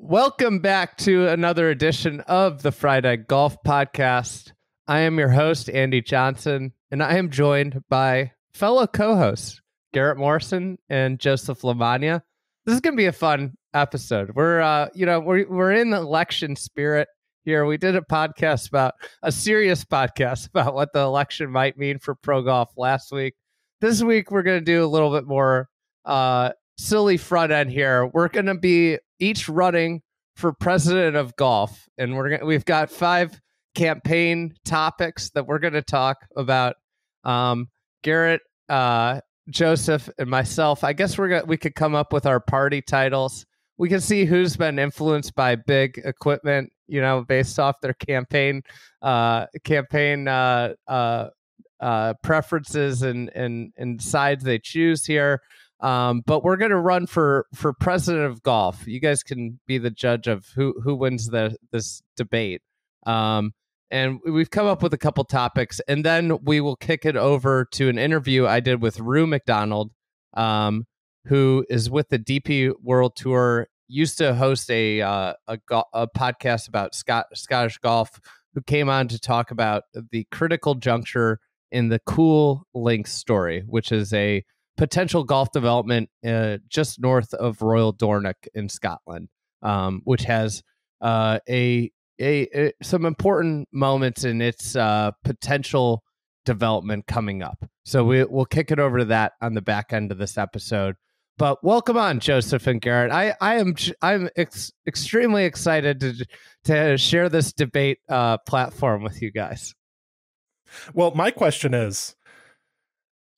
Welcome back to another edition of the Fried Egg Golf Podcast. I am your host, Andy Johnson, and I am joined by fellow co hosts, Garrett Morrison and Joseph LaMagna. This is going to be a fun episode. We're, uh, you know, we're, we're in the election spirit here. We did a podcast about a serious podcast about what the election might mean for pro golf last week. This week, we're going to do a little bit more uh, silly front end here. We're going to be each running for president of golf, and we're gonna, we've got five campaign topics that we're going to talk about. Um, Garrett, uh, Joseph, and myself. I guess we're gonna, we could come up with our party titles. We can see who's been influenced by big equipment, you know, based off their campaign uh, campaign uh, uh, uh, preferences and and and sides they choose here. Um, but we're going to run for for president of golf. You guys can be the judge of who who wins the this debate. Um, and we've come up with a couple topics, and then we will kick it over to an interview I did with Ru Macdonald, um, who is with the DP World Tour. Used to host a uh, a, a podcast about Scott- Scottish golf. Who came on to talk about the critical juncture in the Coul Links story, which is a potential golf development uh, just north of Royal Dornoch in Scotland, um, which has uh, a, a, a, some important moments in its uh, potential development coming up. So we, we'll kick it over to that on the back end of this episode. But welcome on, Joseph and Garrett. I, I am I'm ex- extremely excited to to share this debate uh, platform with you guys. Well, my question is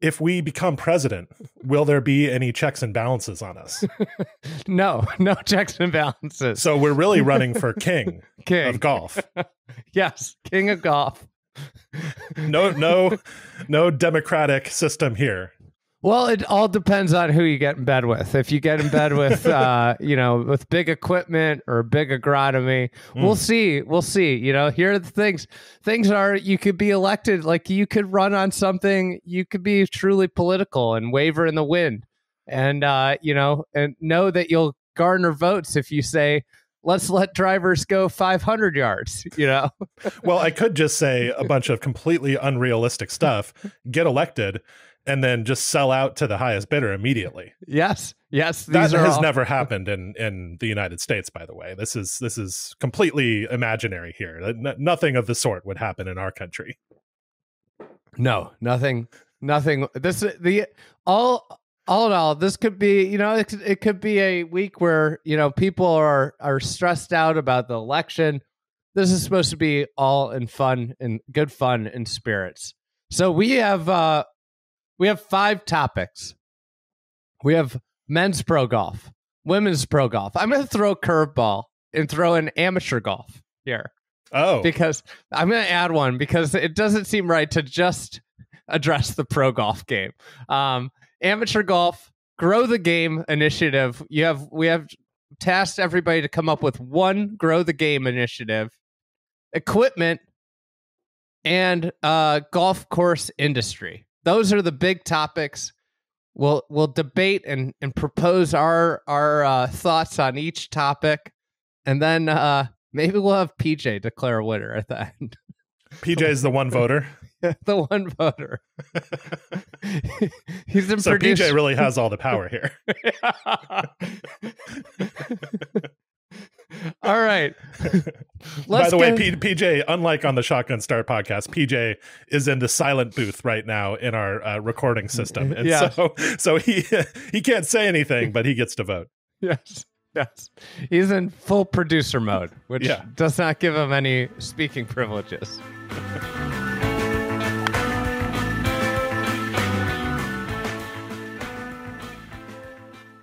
if we become president, will there be any checks and balances on us? no, no checks and balances. So we're really running for king, king. of golf. yes, king of golf. no, no, no democratic system here. Well, it all depends on who you get in bed with. If you get in bed with, uh, you know, with big equipment or big agronomy, mm. we'll see. We'll see. You know, here are the things. Things are you could be elected, like you could run on something. You could be truly political and waver in the wind, and uh, you know, and know that you'll garner votes if you say, let's let drivers go 500 yards you know well i could just say a bunch of completely unrealistic stuff get elected and then just sell out to the highest bidder immediately. Yes, yes, that has all... never happened in in the United States. By the way, this is this is completely imaginary here. N- nothing of the sort would happen in our country. No, nothing, nothing. This the all all in all, this could be you know it, it could be a week where you know people are are stressed out about the election. This is supposed to be all in fun and good fun and spirits. So we have uh we have five topics. We have men's pro golf, women's pro golf. I'm going to throw a curveball and throw in amateur golf here. Oh. Because I'm going to add one because it doesn't seem right to just address the pro golf game. Um, amateur golf, grow the game initiative. You have we have tasked everybody to come up with one grow the game initiative, equipment, and uh, golf course industry those are the big topics. We'll we'll debate and and propose our our uh, thoughts on each topic, and then uh, maybe we'll have PJ declare a winner at the end. PJ is the one voter. the one voter. He's the so producer. PJ really has all the power here. All right. By the way, P- PJ, unlike on the Shotgun Start podcast, PJ is in the silent booth right now in our uh, recording system, and yeah. so so he he can't say anything, but he gets to vote. Yes, yes, he's in full producer mode, which yeah. does not give him any speaking privileges.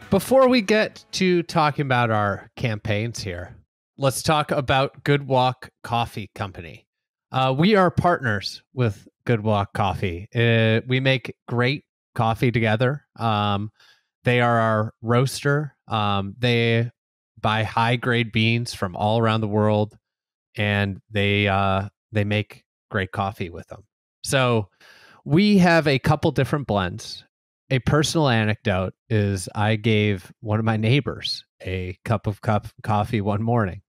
Before we get to talking about our campaigns here, let's talk about Good Walk Coffee Company. Uh, we are partners with Good Walk Coffee. Uh, we make great coffee together. Um, they are our roaster. Um, they buy high grade beans from all around the world, and they uh, they make great coffee with them. So we have a couple different blends a personal anecdote is I gave one of my neighbors a cup of cup coffee one morning.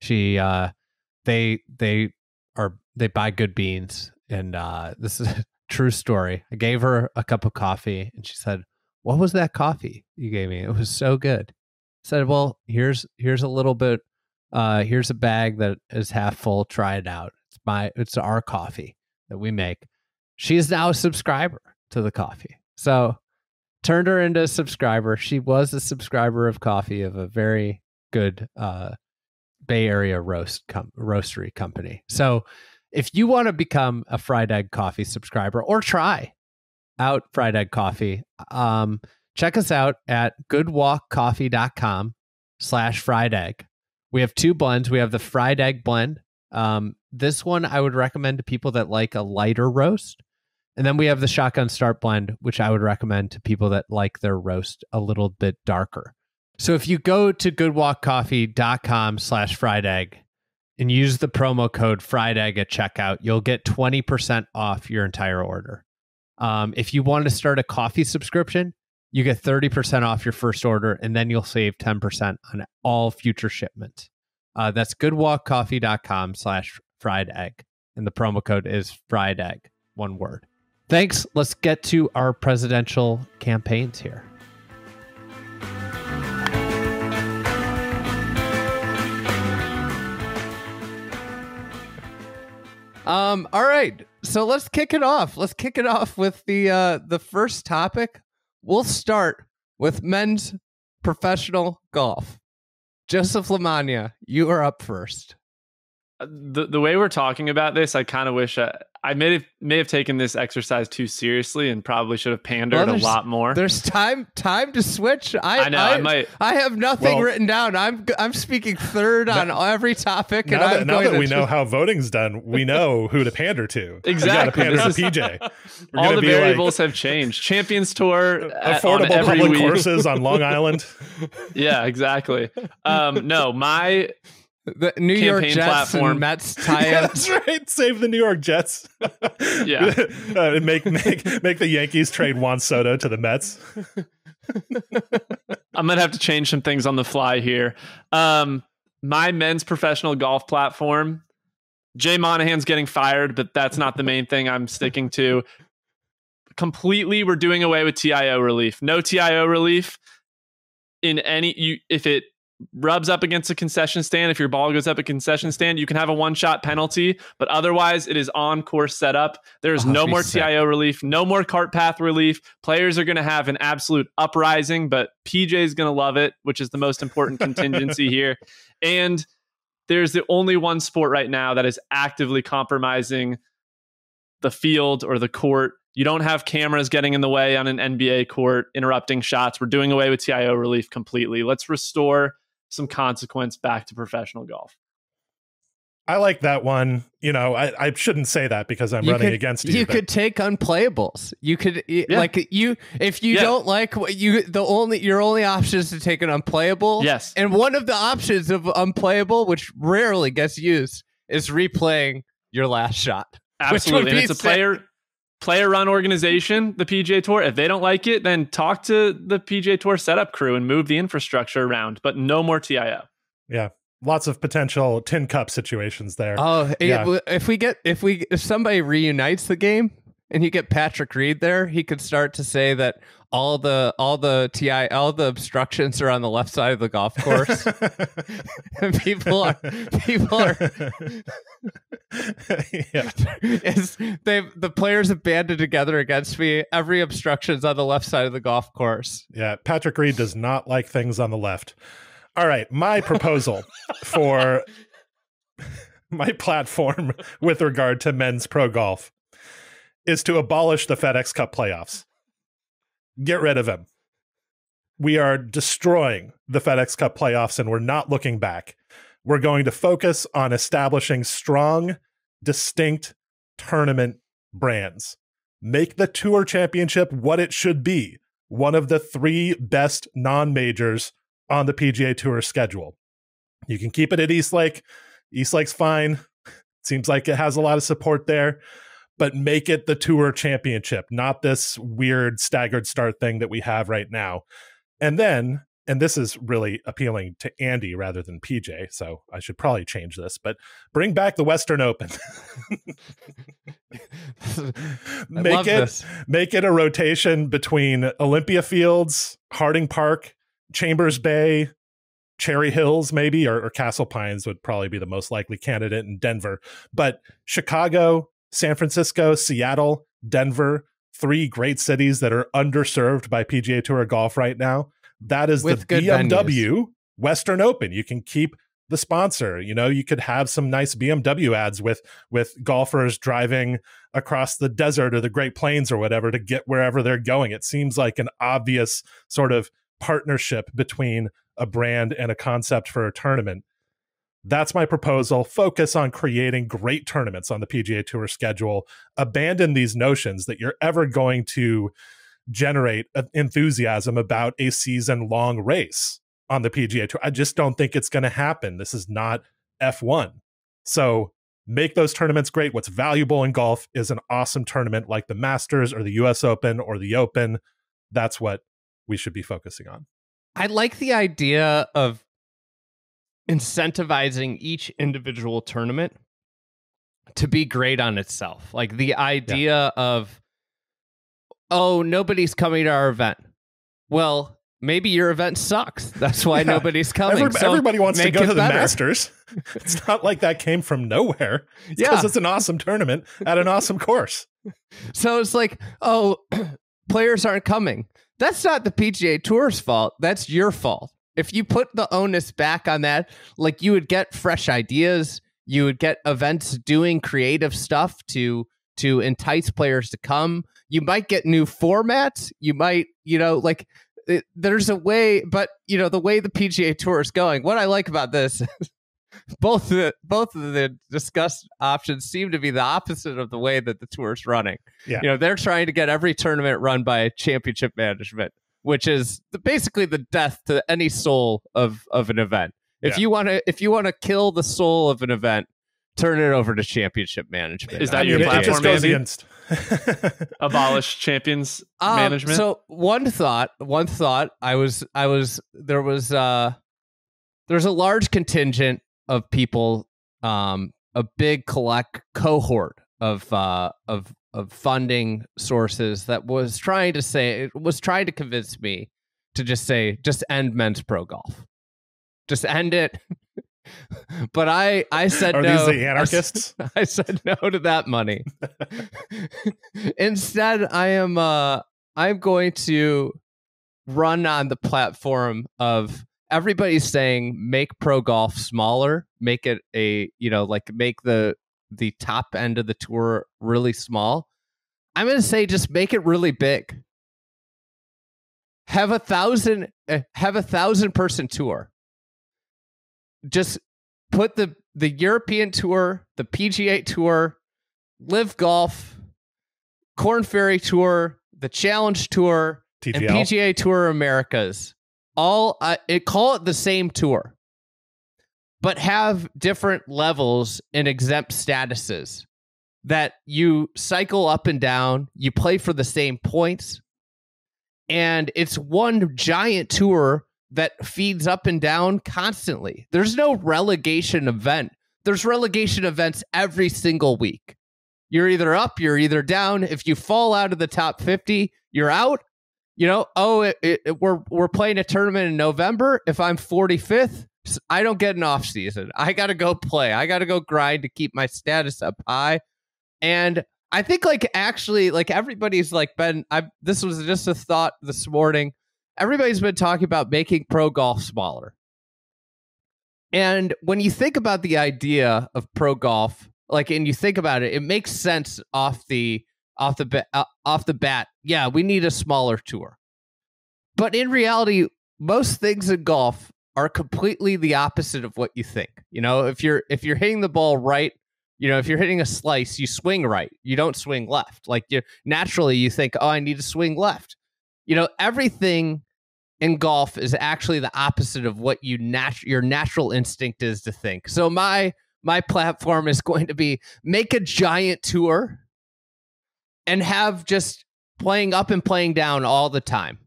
She uh they they are they buy good beans and uh this is a true story. I gave her a cup of coffee and she said, "What was that coffee you gave me? It was so good." I said, "Well, here's here's a little bit uh here's a bag that is half full. Try it out. It's my it's our coffee that we make." She is now a subscriber to the coffee. So turned her into a subscriber. She was a subscriber of coffee of a very good uh, Bay Area roast com- roastery company. So if you want to become a fried egg coffee subscriber or try out fried egg coffee, um, check us out at goodwalkcoffee.com slash fried egg. We have two blends. We have the fried egg blend. Um, this one I would recommend to people that like a lighter roast. And then we have the shotgun start blend, which I would recommend to people that like their roast a little bit darker. So if you go to goodwalkcoffee.com slash fried egg and use the promo code fried egg at checkout, you'll get 20% off your entire order. Um, if you want to start a coffee subscription, you get 30% off your first order and then you'll save 10% on all future shipments. Uh, that's goodwalkcoffee.com slash fried egg. And the promo code is fried egg, one word. Thanks. Let's get to our presidential campaigns here. Um, all right. So let's kick it off. Let's kick it off with the uh the first topic. We'll start with men's professional golf. Joseph LaMagna, you are up first. Uh, the the way we're talking about this, I kind of wish I, I may have may have taken this exercise too seriously and probably should have pandered well, a lot more. There's time time to switch. I, I know. I, I, might. I have nothing well, written down. I'm I'm speaking third on every topic. Now and that, I'm now that we to... know how voting's done, we know who to pander to. Exactly. pander to PJ. All the variables like, have changed. Champions Tour, affordable public week. courses on Long Island. yeah, exactly. Um, no, my the New York Jets platform. and Mets tie yeah, That's right. Save the New York Jets. yeah. uh, make make make the Yankees trade Juan Soto to the Mets. I'm gonna have to change some things on the fly here. Um, my men's professional golf platform. Jay Monahan's getting fired, but that's not the main thing I'm sticking to. Completely, we're doing away with TIO relief. No TIO relief in any you if it rubs up against a concession stand, if your ball goes up a concession mm-hmm. stand, you can have a one shot penalty. But otherwise, it is on course setup. There's oh, no more sick. TIO relief, no more cart path relief. Players are going to have an absolute uprising, but PJ is going to love it, which is the most important contingency here. And there's the only one sport right now that is actively compromising the field or the court. You don't have cameras getting in the way on an NBA court, interrupting shots. We're doing away with TIO relief completely. Let's restore some consequence back to professional golf. I like that one. You know, I, I shouldn't say that because I'm you running could, against you. You but... could take unplayables. You could yeah. like you if you yeah. don't like what you the only your only option is to take an unplayable. Yes. And one of the options of unplayable, which rarely gets used, is replaying your last shot. Absolutely. And it's a player player run organization, the PGA Tour. If they don't like it, then talk to the PGA Tour setup crew and move the infrastructure around, but no more TIO. Yeah. Lots of potential tin cup situations there. Oh, yeah. if we get if we if somebody reunites the game and you get Patrick Reed there, he could start to say that all the all the ti all the obstructions are on the left side of the golf course. And people are people are yeah. they the players have banded together against me. Every obstruction's on the left side of the golf course. Yeah patrick reed does not like things on the left. All right my proposal for my platform with regard to men's pro golf is to abolish the fedex cup playoffs Get rid of him. We are destroying the FedEx Cup playoffs and we're not looking back. We're going to focus on establishing strong, distinct tournament brands. Make the Tour Championship what it should be one of the three best non majors on the PGA Tour schedule. You can keep it at East Lake. East Lake's fine. Seems like it has a lot of support there but make it the tour championship, not this weird staggered start thing that we have right now. And then and this is really appealing to Andy rather than PJ, so I should probably change this, but bring back the Western Open. make it this. make it a rotation between Olympia Fields, Harding Park, Chambers Bay, Cherry Hills, maybe, or, or Castle Pines would probably be the most likely candidate in Denver. But Chicago, San Francisco, Seattle, Denver, three great cities that are underserved by PGA Tour golf right now. That is With the BMW venues. Western Open. You can keep the sponsor. You know, you could have some nice BMW ads with with golfers driving across the desert or the Great Plains or whatever to get wherever they're going. It seems like an obvious sort of partnership between a brand and a concept for a tournament. That's my proposal. Focus on creating great tournaments on the PGA Tour schedule. Abandon these notions that you're ever going to generate enthusiasm about a season long race on the PGA Tour. I just don't think it's going to happen. This is not F1. So make those tournaments great. What's valuable in golf is an awesome tournament like the Masters or the US Open or the Open. That's what we should be focusing on. I like the idea of incentivizing each individual tournament to be great on itself. Like the idea yeah. of, oh, nobody's coming to our event. Well, maybe your event sucks. That's why yeah. nobody's coming. Every, so everybody wants to go to the better. Masters. it's not like that came from nowhere. It's yeah, it's an awesome tournament at an awesome course. So it's like, oh, players aren't coming. That's not the PGA Tour's fault. That's your fault. If you put the onus back on that, like you would get fresh ideas, you would get events doing creative stuff to to entice players to come. You might get new formats. You might, you know, like it, there's a way, but you know, the way the PGA Tour is going. What I like about this both the both of the discussed options seem to be the opposite of the way that the tour is running. Yeah. You know, they're trying to get every tournament run by championship management, which is the, basically the death to any soul of of an event. If yeah. you want to if you want to kill the soul of an event, turn it over to championship management. Is that your platform? against abolish champions um, management. So one thought, one thought, I was, I was, there was, uh, there's a large contingent of people, um, a big collect cohort of uh, of of funding sources that was trying to say it was trying to convince me to just say just end men's pro golf, just end it. but I I said no Are no. These the anarchists? I, I said no to that money. Instead, I am uh I'm going to run on the platform of everybody's saying make pro golf smaller, make it a, you know, like make the the top end of the tour really small. I'm going to say just make it really big. Have a thousand eh, have a thousand person tour. Just put the the European tour, the PGA tour, Live Golf, Corn Ferry tour, the Challenge tour, TGL. and PGA Tour Americas all uh, it call it the same tour but have different levels and exempt statuses that you cycle up and down you play for the same points and it's one giant tour that feeds up and down constantly. There's no relegation event. There's relegation events every single week. You're either up you're either down. If you fall out of the top 50 you're out. You know, oh, it, it, we're we're playing a tournament in November. If I'm 45th, I don't get an off season. I got to go play. I got to go grind to keep my status up high. And I think like actually like everybody's like been I this was just a thought this morning. Everybody's been talking about making pro golf smaller. And when you think about the idea of pro golf, like and you think about it, it makes sense off the off the uh, off the bat, yeah, we need a smaller tour. But in reality, most things in golf are completely the opposite of what you think. You know, if you're if you're hitting the ball right, you know, if you're hitting a slice, you swing right. You don't swing left. Like you naturally you think, "Oh, I need to swing left." You know, everything in golf is actually the opposite of what you nat- your natural instinct is to think. So my my platform is going to be make a giant tour and have just playing up and playing down all the time.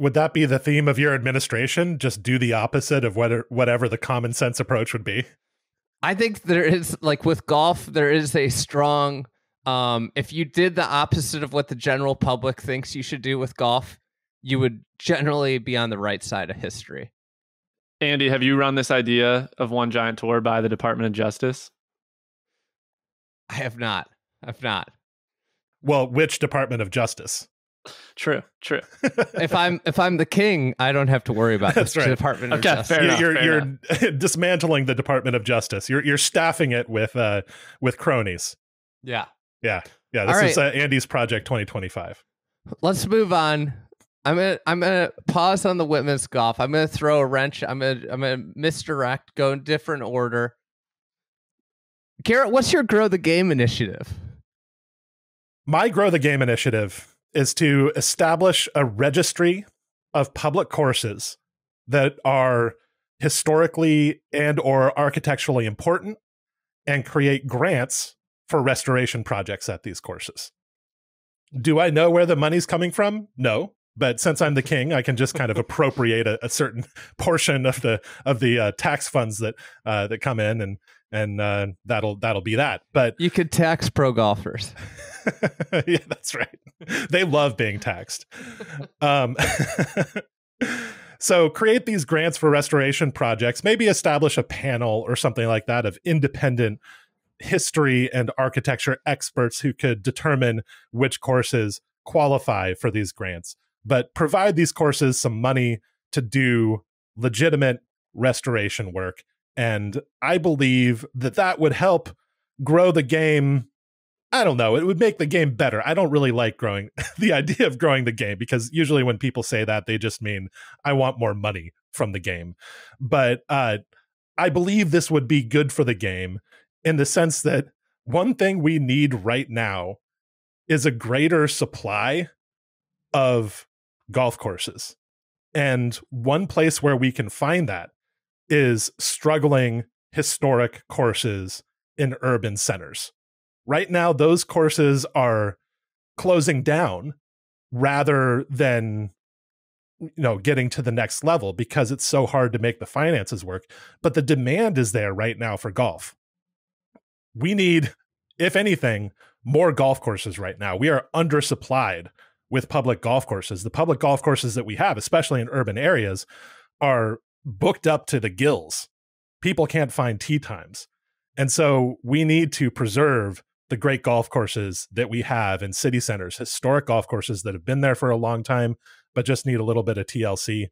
Would that be the theme of your administration? Just do the opposite of whatever whatever the common sense approach would be. I think there is like with golf, there is a strong. Um, if you did the opposite of what the general public thinks you should do with golf, you would generally be on the right side of history. Andy, have you run this idea of one giant tour by the Department of Justice? I have not. I've not. Well, which Department of Justice? True, true. if I'm if I'm the king, I don't have to worry about this right. Department okay, of Justice. Fair enough, you're fair you're enough. dismantling the Department of Justice. You're you're staffing it with uh with cronies. Yeah. Yeah. Yeah, this right. is uh, Andy's project 2025. Let's move on. I'm gonna I'm gonna pause on the Whitman's golf. I'm gonna throw a wrench. I'm gonna I'm gonna misdirect, go in different order. Garrett, what's your grow the game initiative? My grow the game initiative is to establish a registry of public courses that are historically and or architecturally important and create grants for restoration projects at these courses. Do I know where the money's coming from? No, but since I'm the king, I can just kind of appropriate a, a certain portion of the of the uh, tax funds that uh, that come in, and and uh, that'll that'll be that. But you could tax pro golfers. yeah, that's right. They love being taxed. Um, so create these grants for restoration projects. Maybe establish a panel or something like that of independent history and architecture experts who could determine which courses qualify for these grants but provide these courses some money to do legitimate restoration work. And I believe that that would help grow the game. I don't know. It would make the game better. I don't really like growing the idea of growing the game because usually when people say that, they just mean, I want more money from the game. But uh, I believe this would be good for the game in the sense that one thing we need right now is a greater supply of golf courses. And one place where we can find that is struggling historic courses in urban centers. Right now, those courses are closing down rather than you know getting to the next level because it's so hard to make the finances work but the demand is there right now for golf we need if anything more golf courses right now we are undersupplied with public golf courses. The public golf courses that we have, especially in urban areas, are booked up to the gills. People can't find tee times. And so we need to preserve the great golf courses that we have in city centers, historic golf courses that have been there for a long time, but just need a little bit of TLC.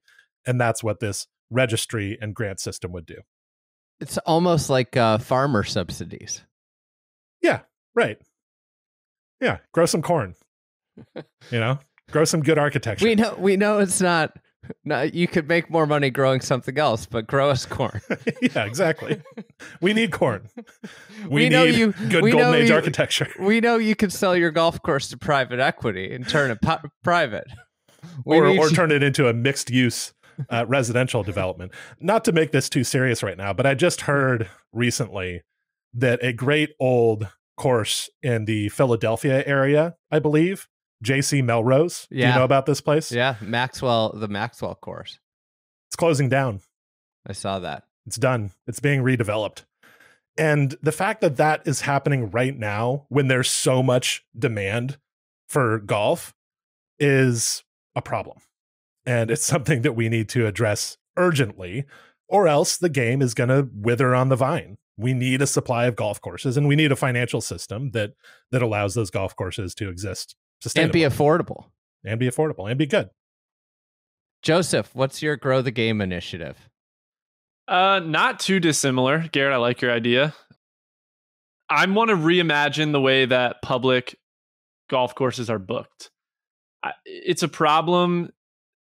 And that's what this registry and grant system would do. It's almost like uh, farmer subsidies. Yeah, right. Yeah, grow some corn you know, grow some good architecture. We know we know it's not. No, you could make more money growing something else, but grow us corn. yeah, exactly. We need corn. We, we know you good we golden age you, architecture. We know you can sell your golf course to private equity and turn it po- private, we or or you- turn it into a mixed use uh, residential development. Not to make this too serious right now, but I just heard recently that a great old course in the Philadelphia area, I believe, JC Melrose. Yeah. Do you know about this place? Yeah, Maxwell, the Maxwell course. It's closing down. I saw that. It's done. It's being redeveloped. And the fact that that is happening right now when there's so much demand for golf is a problem. And it's something that we need to address urgently, or else the game is going to wither on the vine. We need a supply of golf courses and we need a financial system that that allows those golf courses to exist and be affordable and be affordable and be good. Joseph, what's your grow the game initiative? Uh, not too dissimilar, Garrett. I like your idea. I want to reimagine the way that public golf courses are booked. It's a problem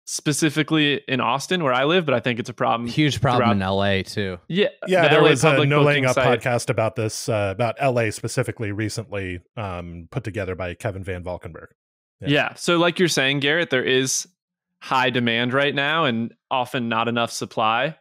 specifically in Austin where I live, but I think it's a problem. Huge problem in LA too. Yeah, yeah. The there LA was a No Laying Up site. podcast about this uh, about LA specifically recently, um, put together by Kevin Van Valkenburg. Yeah. yeah. So, like you're saying, Garrett, there is high demand right now and often not enough supply.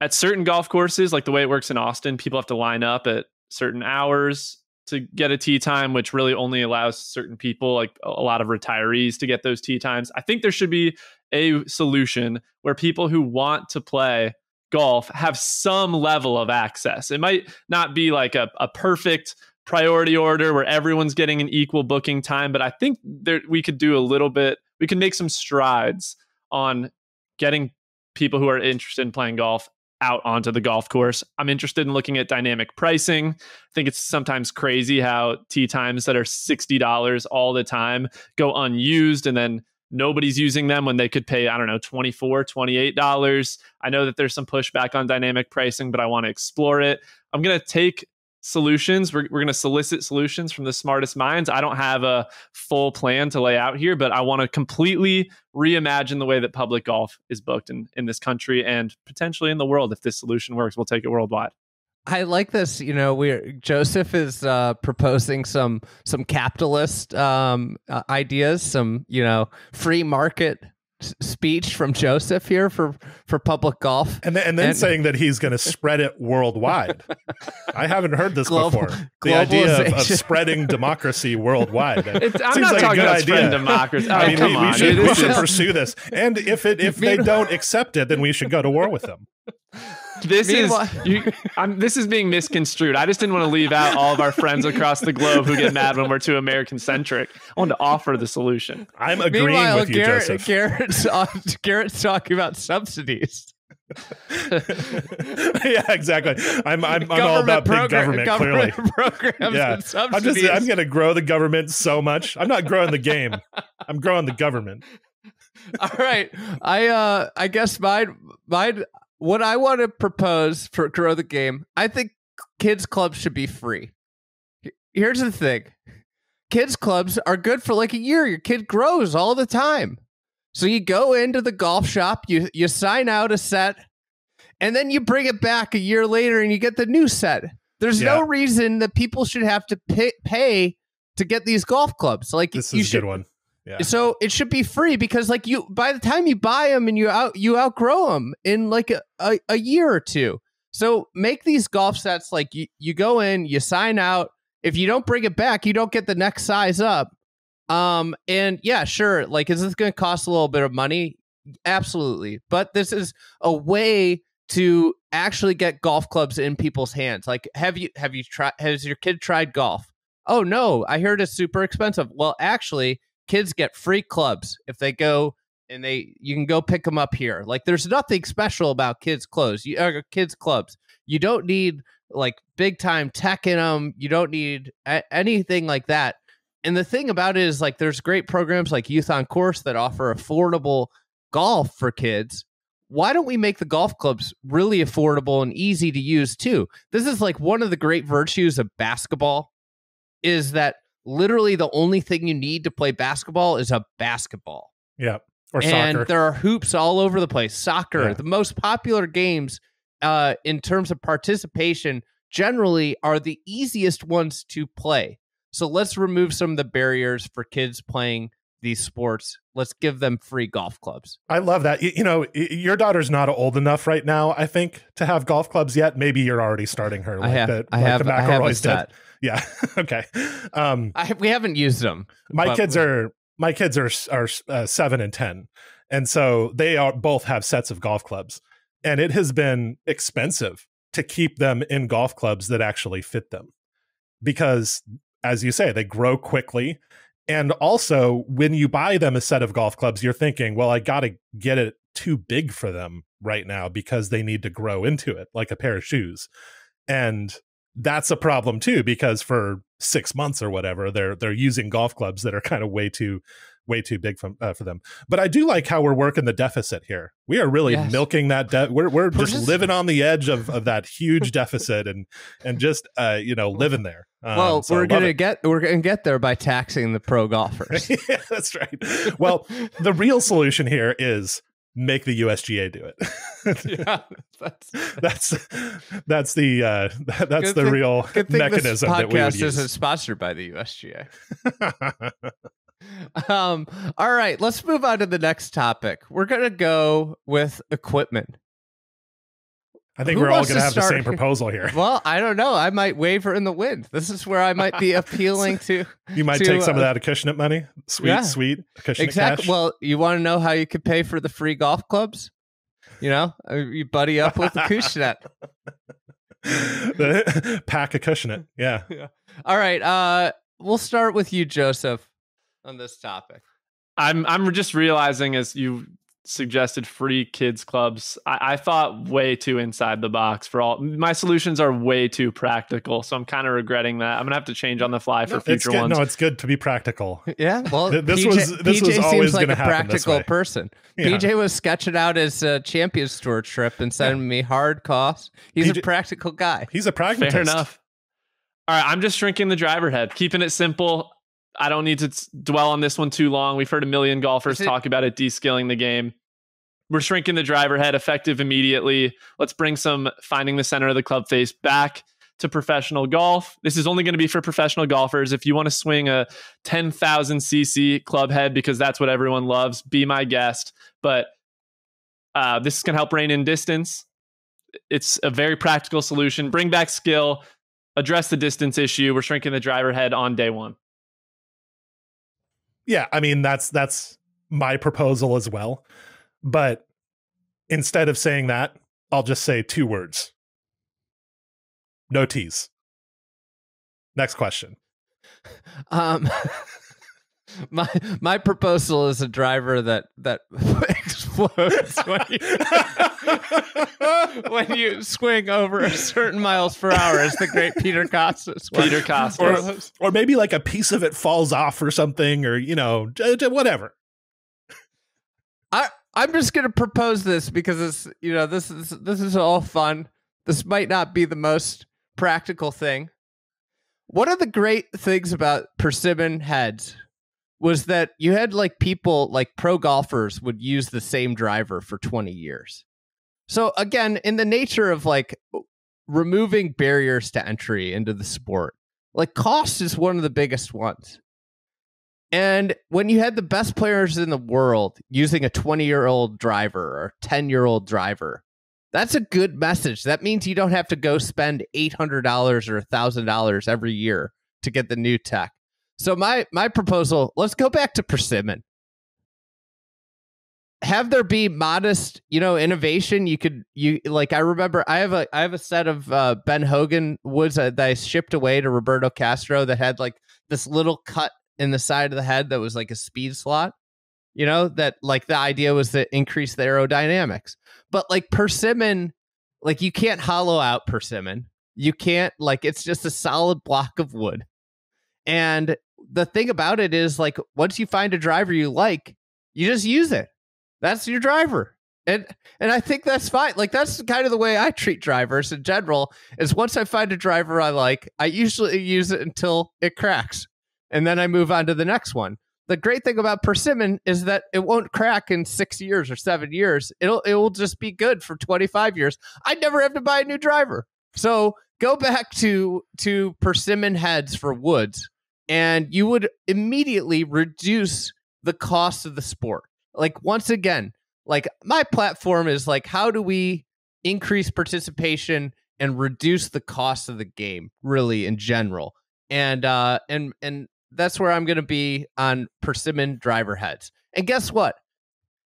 At certain golf courses, like the way it works in Austin, people have to line up at certain hours to get a tee time, which really only allows certain people, like a lot of retirees, to get those tee times. I think there should be a solution where people who want to play golf have some level of access. It might not be like a, a perfect priority order where everyone's getting an equal booking time, but I think there we could do a little bit. We can make some strides on getting people who are interested in playing golf out onto the golf course. I'm interested in looking at dynamic pricing. I think it's sometimes crazy how tee times that are $60 all the time go unused and then nobody's using them when they could pay, I don't know, $24, $28. I know that there's some pushback on dynamic pricing, but I want to explore it. I'm going to take solutions. We're, we're going to solicit solutions from the smartest minds. I don't have a full plan to lay out here, but I want to completely reimagine the way that public golf is booked in, in this country and potentially in the world. If this solution works, we'll take it worldwide. I like this. You know, we're Joseph is uh, proposing some some capitalist um, uh, ideas, some you know free market speech from Joseph here for for public golf, and then, and then and, saying that he's going to spread it worldwide. I haven't heard this global, before. The idea of, of, spreading democracy worldwide. It I'm not like talking about idea. spreading democracy. Oh, I mean, we, on, we should, we should pursue this, and if it if they don't accept it, then we should go to war with them. This is you, this is being misconstrued. I just didn't want to leave out all of our friends across the globe who get mad when we're too American centric. I wanted to offer the solution. I'm agreeing Meanwhile, with you, Garrett, Joseph. Garrett's, Garrett's talking about subsidies. yeah, exactly. I'm I'm, I'm all about big government. government clearly, programs yeah. I'm just I'm going to grow the government so much. I'm not growing the game. I'm growing the government. All right, I uh I guess mine mine what I want to propose for grow the game, I think kids clubs should be free. Here's the thing. Kids clubs are good for like a year. Your kid grows all the time. So you go into the golf shop, you you sign out a set, and then you bring it back a year later and you get the new set. There's yeah. no reason that people should have to pay, pay to get these golf clubs. Like this is should, a good one. Yeah. So it should be free because like you by the time you buy them and you out you outgrow them in like a, a, a year or two. So make these golf sets like you, you go in, you sign out. If you don't bring it back, you don't get the next size up. Um and yeah, sure, like is this going to cost a little bit of money? Absolutely. But this is a way to actually get golf clubs in people's hands. Like have you have you tried has your kid tried golf? Oh no, I heard it's super expensive. Well, actually, kids get free clubs if they go and they you can go pick them up here. Like there's nothing special about kids clothes. You uh, kids clubs. You don't need like big time tech in them. You don't need a- anything like that. And the thing about it is like there's great programs like Youth on Course that offer affordable golf for kids. Why don't we make the golf clubs really affordable and easy to use too? This is like one of the great virtues of basketball is that literally the only thing you need to play basketball is a basketball. Yeah. Or and soccer. there are hoops all over the place. Soccer, yeah. the most popular games uh, in terms of participation, generally are the easiest ones to play. So let's remove some of the barriers for kids playing these sports. Let's give them free golf clubs. I love that. You, you, know, your daughter's not old enough right now, I think, to have golf clubs yet. Maybe you're already starting her. Like I have. The, I, have I have a set. Did. Yeah. okay. Um, I, we haven't used them. My kids are my kids are are uh, seven and ten, and so they are both have sets of golf clubs, and it has been expensive to keep them in golf clubs that actually fit them, because as you say, they grow quickly. And also, when you buy them a set of golf clubs, you're thinking, well, I got to get it too big for them right now because they need to grow into it like a pair of shoes. And that's a problem too because for six months or whatever they're they're using golf clubs that are kind of way too way too big for, uh, for them but i do like how we're working the deficit here we are really yes. milking that de- we're, we're just living on the edge of, of that huge deficit and and just uh you know living there um, well so we're gonna it. get we're gonna get there by taxing the pro golfers yeah, that's right well the real solution here is make the USGA do it. yeah, that's that's that's the uh, that's the thing, real mechanism that we would use. isn't sponsored by the USGA. um. All right, let's move on to the next topic. We're gonna go with equipment. I think we're all going to have start? the same proposal here. Well, I don't know. I might waver in the wind. This is where I might be appealing to. You might to, take some uh, of that Acushnet money. Sweet, yeah, sweet Acushnet exactly. Cash. Well, you want to know how you could pay for the free golf clubs? You know, uh, you buddy up with Acushnet. the pack Acushnet. Yeah. yeah. All right. Uh, we'll start with you, Joseph, on this topic. I'm I'm just realizing as you suggested free kids clubs. I, I, thought way too inside the box for all my solutions are way too practical. So I'm kind of regretting that. I'm gonna have to change on the fly for no, future good. ones. No, it's good to be practical. Yeah. Well, this PJ, was this PJ was always seems like a practical person. Yeah. PJ was sketching out his uh, Champions Tour trip and sending yeah. me hard costs. He's PJ, a practical guy. He's a pragmatist. Fair enough. All right, I'm just shrinking the driver head, keeping it simple. I don't need to dwell on this one too long. We've heard a million golfers it, talk about it descaling the game. We're shrinking the driver head effective immediately. Let's bring some finding the center of the club face back to professional golf. This is only going to be for professional golfers. If you want to swing a 10,000 cc club head because that's what everyone loves, be my guest. But uh, this can help rein in distance. It's a very practical solution. Bring back skill, address the distance issue. We're shrinking the driver head on day one. Yeah, I mean that's that's my proposal as well. But instead of saying that, I'll just say two words. No tease. Next question. Um my my proposal is a driver that that explodes when you, when you swing over a certain miles per hour is the great Peter Kostis Peter Kostis, or, or maybe like a piece of it falls off or something or you know whatever I I'm just gonna propose this because it's you know this is this is all fun. This might not be the most practical thing. One of the great things about persimmon heads was that you had like people like pro golfers would use the same driver for 20 years. So again, in the nature of like removing barriers to entry into the sport, like cost is one of the biggest ones. And when you had the best players in the world using a 20 year old driver or 10 year old driver, that's a good message. That means you don't have to go spend $800 or $1,000 every year to get the new tech. So my my proposal, let's go back to persimmon. Have there be modest, you know, innovation. You could you like I remember I have a I have a set of uh, Ben Hogan woods that I shipped away to Roberto Castro that had like this little cut in the side of the head that was like a speed slot. You know, that like the idea was to increase the aerodynamics. But like persimmon, like you can't hollow out persimmon. You can't like it's just a solid block of wood. And the thing about it is like once you find a driver you like, you just use it. That's your driver. And and I think that's fine. Like that's kind of the way I treat drivers in general. Is once I find a driver I like, I usually use it until it cracks and then I move on to the next one. The great thing about persimmon is that it won't crack in six years or seven years. It'll it will just be good for 25 years. I never have to buy a new driver. So go back to to persimmon heads for woods, and you would immediately reduce the cost of the sport. Like once again, like my platform is like how do we increase participation and reduce the cost of the game really in general and uh and and that's where I'm going to be on persimmon driver heads. And guess what?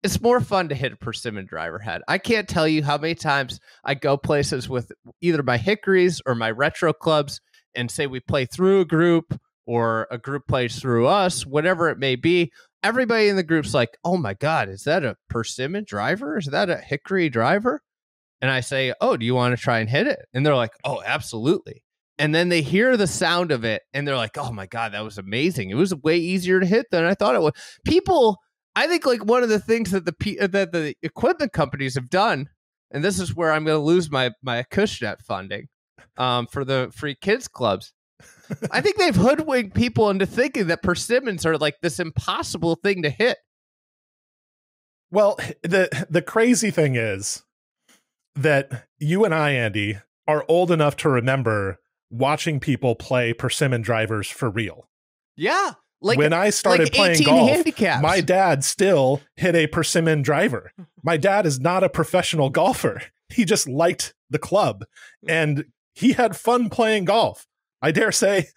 It's more fun to hit a persimmon driver head. I can't tell you how many times I go places with either my hickories or my retro clubs and say we play through a group or a group plays through us, whatever it may be. Everybody in the group's like, oh my God, is that a persimmon driver? Is that a hickory driver? And I say, oh, do you want to try and hit it? And they're like, oh, absolutely and then they hear the sound of it and they're like oh my god that was amazing. It was way easier to hit than i thought it was people i think like one of the things that the uh, that the equipment companies have done and this is where i'm going to lose my my Acushnet funding um, for the free kids clubs. I think they've hoodwinked people into thinking that persimmons are like this impossible thing to hit. Well the the crazy thing is that you and i andy are old enough to remember watching people play persimmon drivers for real. Yeah. Like when I started like playing golf, handicaps. my dad still hit a persimmon driver. My dad is not a professional golfer. He just liked the club hmm. and he had fun playing golf. I dare say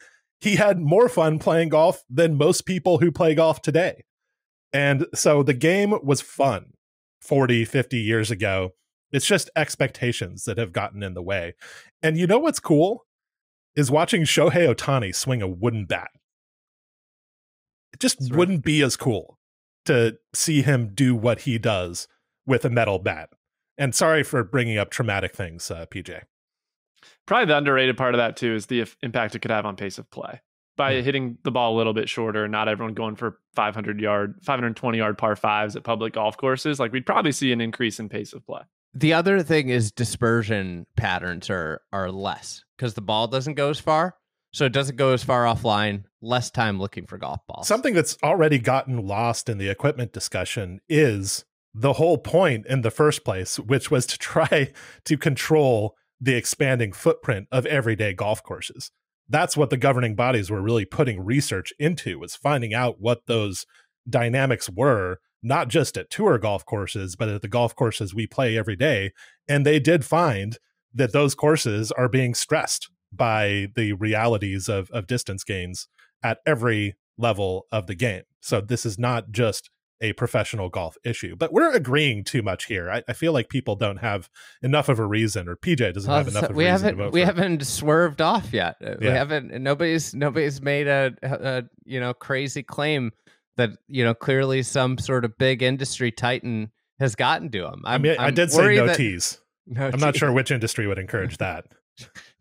he had more fun playing golf than most people who play golf today. And so the game was fun 40, 50 years ago. It's just expectations that have gotten in the way. And you know what's cool? Is watching Shohei Ohtani swing a wooden bat. It just That's wouldn't right. be as cool to see him do what he does with a metal bat. And sorry for bringing up traumatic things, uh, PJ. Probably the underrated part of that too is the impact it could have on pace of play by mm. hitting the ball a little bit shorter. Not everyone going for 500 yard, 520 yard par fives at public golf courses. Like we'd probably see an increase in pace of play. The other thing is dispersion patterns are are less because the ball doesn't go as far. So it doesn't go as far offline, less time looking for golf balls. Something that's already gotten lost in the equipment discussion is the whole point in the first place, which was to try to control the expanding footprint of everyday golf courses. That's what the governing bodies were really putting research into was finding out what those dynamics were, not just at tour golf courses, but at the golf courses we play every day. And they did find that those courses are being stressed by the realities of, of distance gains at every level of the game. So this is not just a professional golf issue. But we're agreeing too much here. I, I feel like people don't have enough of a reason, or PJ doesn't have enough. of we haven't we haven't swerved off yet. Uh, yeah. We haven't. Nobody's nobody's made a, a you know crazy claim that you know clearly some sort of big industry titan has gotten to him. I'm, i mean, I'm i did say no that, tease. No I'm not sure which industry would encourage that.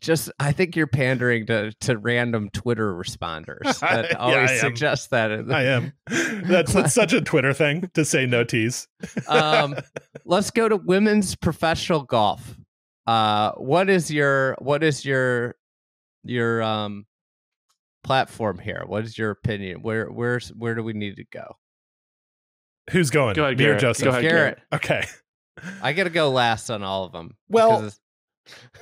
Just, I think you're pandering to to random Twitter responders that always yeah, suggest that. I am. That's, that's such a Twitter thing to say no tease. um, let's go to women's professional golf. Uh, what is your what is your your um platform here? What is your opinion? Where where's where do we need to go? Who's going? Go ahead, Garrett. Joseph. Go ahead, Garrett. Okay. I got to go last on all of them. Well,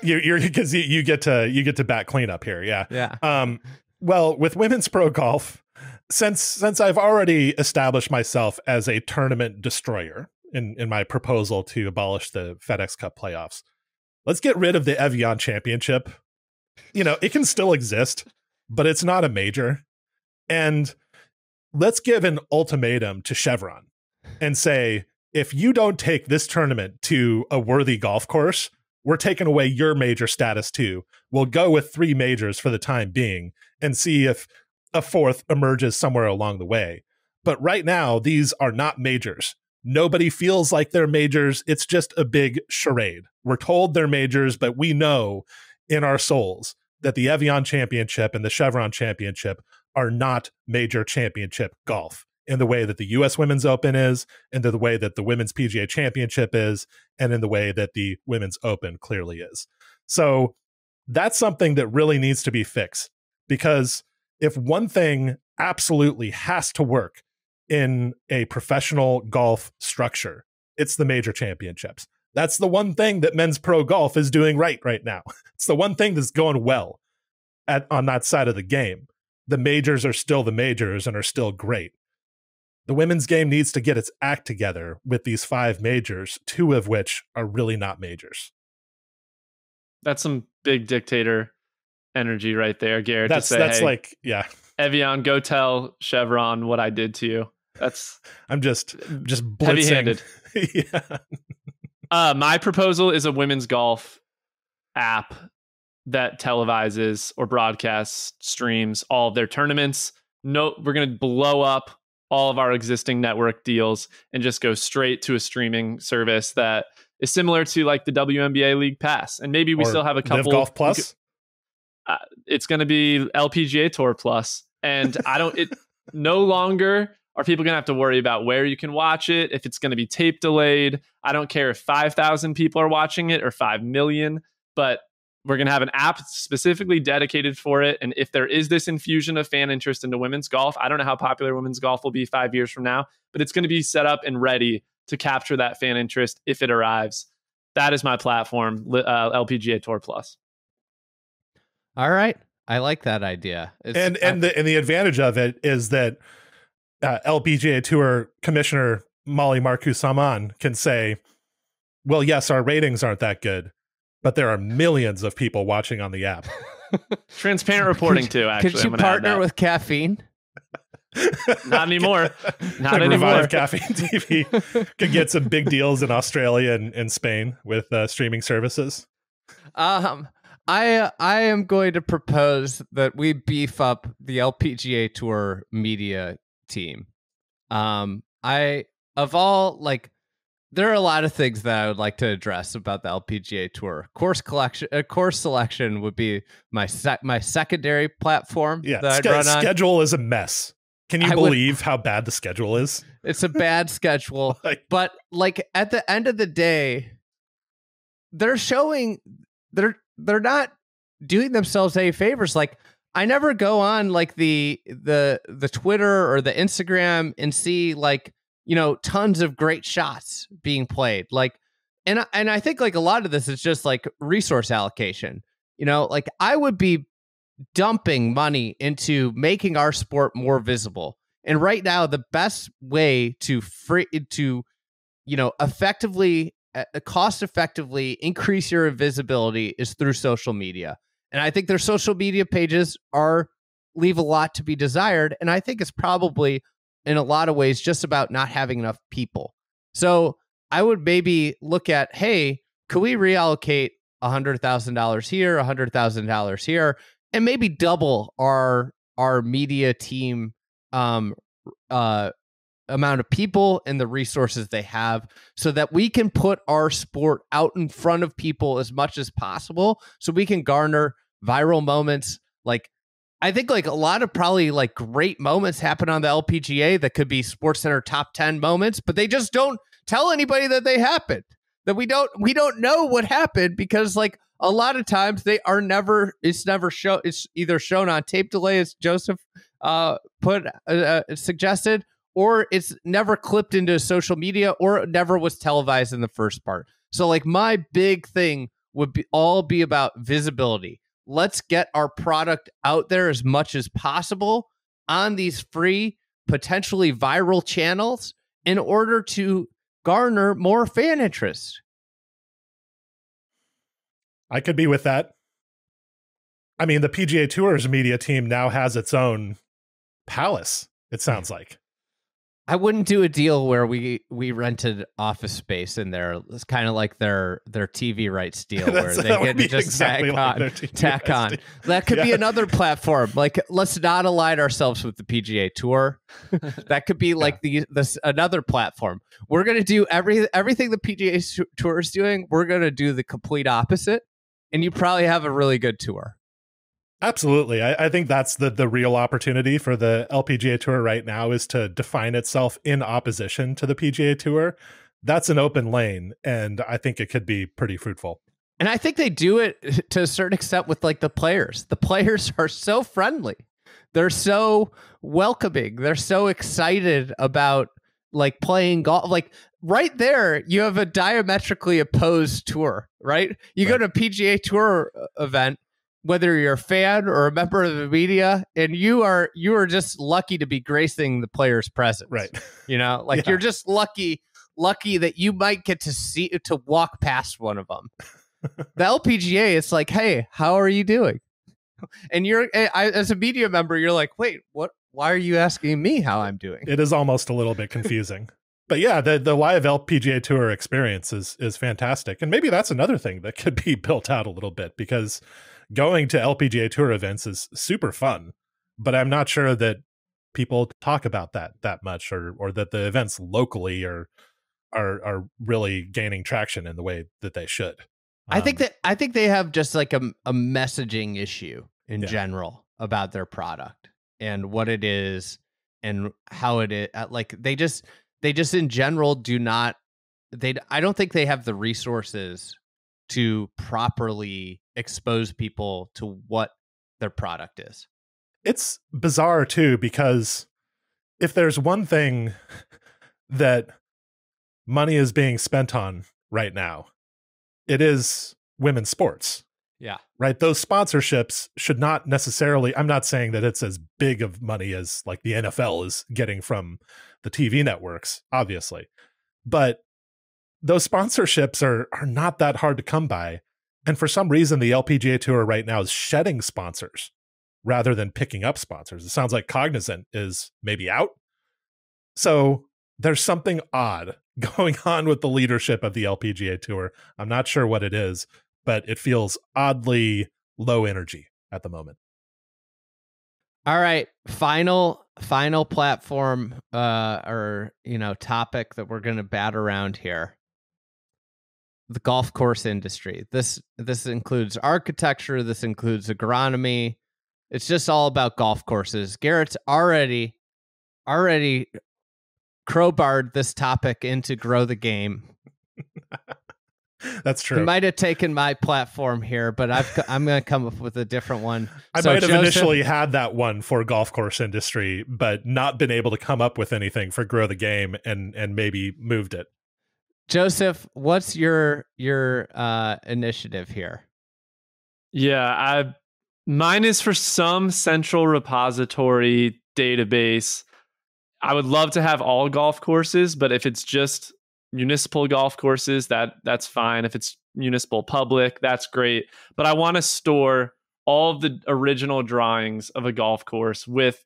you're you're because you, you get to you get to bat cleanup here. Yeah. Yeah. Um. Well, with women's pro golf, since since I've already established myself as a tournament destroyer in in my proposal to abolish the FedEx Cup playoffs, let's get rid of the Evian Championship. You know, it can still exist, but it's not a major. And let's give an ultimatum to Chevron and say, if you don't take this tournament to a worthy golf course, we're taking away your major status too. We'll go with three majors for the time being and see if a fourth emerges somewhere along the way. But right now, these are not majors. Nobody feels like they're majors. It's just a big charade. We're told they're majors, but we know in our souls that the Evian Championship and the Chevron Championship are not major championship golf in the way that the US Women's Open is, and the way that the Women's PGA Championship is, and in the way that the Women's Open clearly is. So that's something that really needs to be fixed because if one thing absolutely has to work in a professional golf structure, it's the major championships. That's the one thing that men's pro golf is doing right right now. It's the one thing that's going well at on that side of the game. The majors are still the majors and are still great the women's game needs to get its act together with these five majors, two of which are really not majors. That's some big dictator energy right there, Garrett. That's say, that's hey, like yeah, Evian, go tell Chevron what I did to you. That's I'm just just heavy-handed. yeah. Uh, my proposal is a women's golf app that televises or broadcasts, streams all of their tournaments. No, we're gonna blow up all of our existing network deals and just go straight to a streaming service that is similar to like the WNBA League Pass. And maybe we or still have a couple. LIV Golf Plus. Uh, it's going to be LPGA Tour Plus, and I don't. It no longer are people going to have to worry about where you can watch it if it's going to be tape delayed. I don't care if five thousand people are watching it or five million, but we're going to have an app specifically dedicated for it. And if there is this infusion of fan interest into women's golf, I don't know how popular women's golf will be five years from now, but it's going to be set up and ready to capture that fan interest if it arrives. That is my platform, uh, LPGA Tour Plus. All right, I like that idea. It's, and and the and the advantage of it is that uh, LPGA Tour Commissioner Molly Marcoux Samaan can say, well, yes, our ratings aren't that good, but there are millions of people watching on the app. Transparent reporting too. Actually, could you partner with caffeine? Not anymore. Not anymore. Revive Caffeine TV could get some big deals in Australia and, and Spain with uh, streaming services. Um, I I am going to propose that we beef up the LPGA Tour media team. Um, I of all like there are a lot of things that I would like to address about the LPGA Tour. Course collection, uh, course selection would be my sec- my secondary platform. Yeah, that ske- schedule is a mess. Can you I believe would, how bad the schedule is? It's a bad schedule, like, but like at the end of the day, they're showing they're they're not doing themselves any favors. Like I never go on like the the the Twitter or the Instagram and see like you know tons of great shots being played. Like and and I think like a lot of this is just like resource allocation. You know, like I would be dumping money into making our sport more visible. And right now, the best way to free to you know effectively, uh, cost effectively increase your visibility is through social media. And I think their social media pages are leave a lot to be desired. And I think it's probably in a lot of ways just about not having enough people. So I would maybe look at, hey, could we reallocate $100,000 here, $100,000 here, and maybe double our our media team um uh amount of people and the resources they have so that we can put our sport out in front of people as much as possible so we can garner viral moments like I think like a lot of probably like great moments happen on the LPGA that could be Sports Center top 10 moments, but they just don't tell anybody that they happened. That we don't we don't know what happened because like a lot of times they are never it's never show it's either shown on tape delay as Joseph uh put uh, uh, suggested or it's never clipped into social media or never was televised in the first part. So like my big thing would be all be about visibility. Let's get our product out there as much as possible on these free potentially viral channels in order to garner more fan interest. I could be with that. I mean, the PGA Tour's media team now has its own palace, it sounds hmm. like. I wouldn't do a deal where we we rented office space in there. It's kind of like their their TV rights deal where they get to just exactly tack like on, tack on. That could yeah. be another platform. Like, let's not align ourselves with the PGA Tour. that could be like yeah. the this another platform. We're gonna do every everything the PGA Tour is doing. We're gonna do the complete opposite, and you probably have a really good tour. Absolutely. I, I, think that's the the real opportunity for the LPGA Tour right now is to define itself in opposition to the PGA Tour. That's an open lane, and I think it could be pretty fruitful. And I think they do it to a certain extent with like the players. The players are so friendly. They're so welcoming. They're so excited about like playing golf. Like right there, you have a diametrically opposed tour, right? You right. go to a PGA Tour event whether you're a fan or a member of the media and you are you are just lucky to be gracing the player's presence. Right. You know like yeah. you're just lucky lucky that you might get to see to walk past one of them the lpga it's like hey how are you doing? And you're eh, I, as a media member you're like wait what why are you asking me how i'm doing? It is almost a little bit confusing. But yeah, the the live LPGA Tour experience is is fantastic, and maybe that's another thing that could be built out a little bit because going to LPGA Tour events is super fun, but I'm not sure that people talk about that that much, or or that the events locally are are are really gaining traction in the way that they should. Um, I think um, that I think they have just like a a messaging issue in yeah. general about their product and what it is and how it is. Uh, like they just they just in general do not they I don't think they have the resources to properly expose people to what their product is. It's bizarre too because if there's one thing that money is being spent on right now, it is women's sports. Yeah. Right. Those sponsorships should not necessarily, I'm not saying that it's as big of money as like the NFL is getting from the TV networks, obviously. But those sponsorships are are not that hard to come by. And for some reason, the LPGA Tour right now is shedding sponsors rather than picking up sponsors. It sounds like Cognizant is maybe out. So there's something odd going on with the leadership of the LPGA Tour. I'm not sure what it is, but it feels oddly low energy at the moment. All right, final final platform uh or you know topic that we're going to bat around here. The golf course industry. This this includes architecture, this includes agronomy. It's just all about golf courses. Garrett's already already crowbarred this topic into grow the game. That's true. He might have taken my platform here, but I've I'm going to come up with a different one. I so might have Joseph, initially had that one for golf course industry, but not been able to come up with anything for grow the game, and and maybe moved it. Joseph, what's your your uh, initiative here? Yeah, I mine is for some central repository database. I would love to have all golf courses, but if it's just municipal golf courses, that that's fine. If it's municipal public, that's great. But I want to store all of the original drawings of a golf course with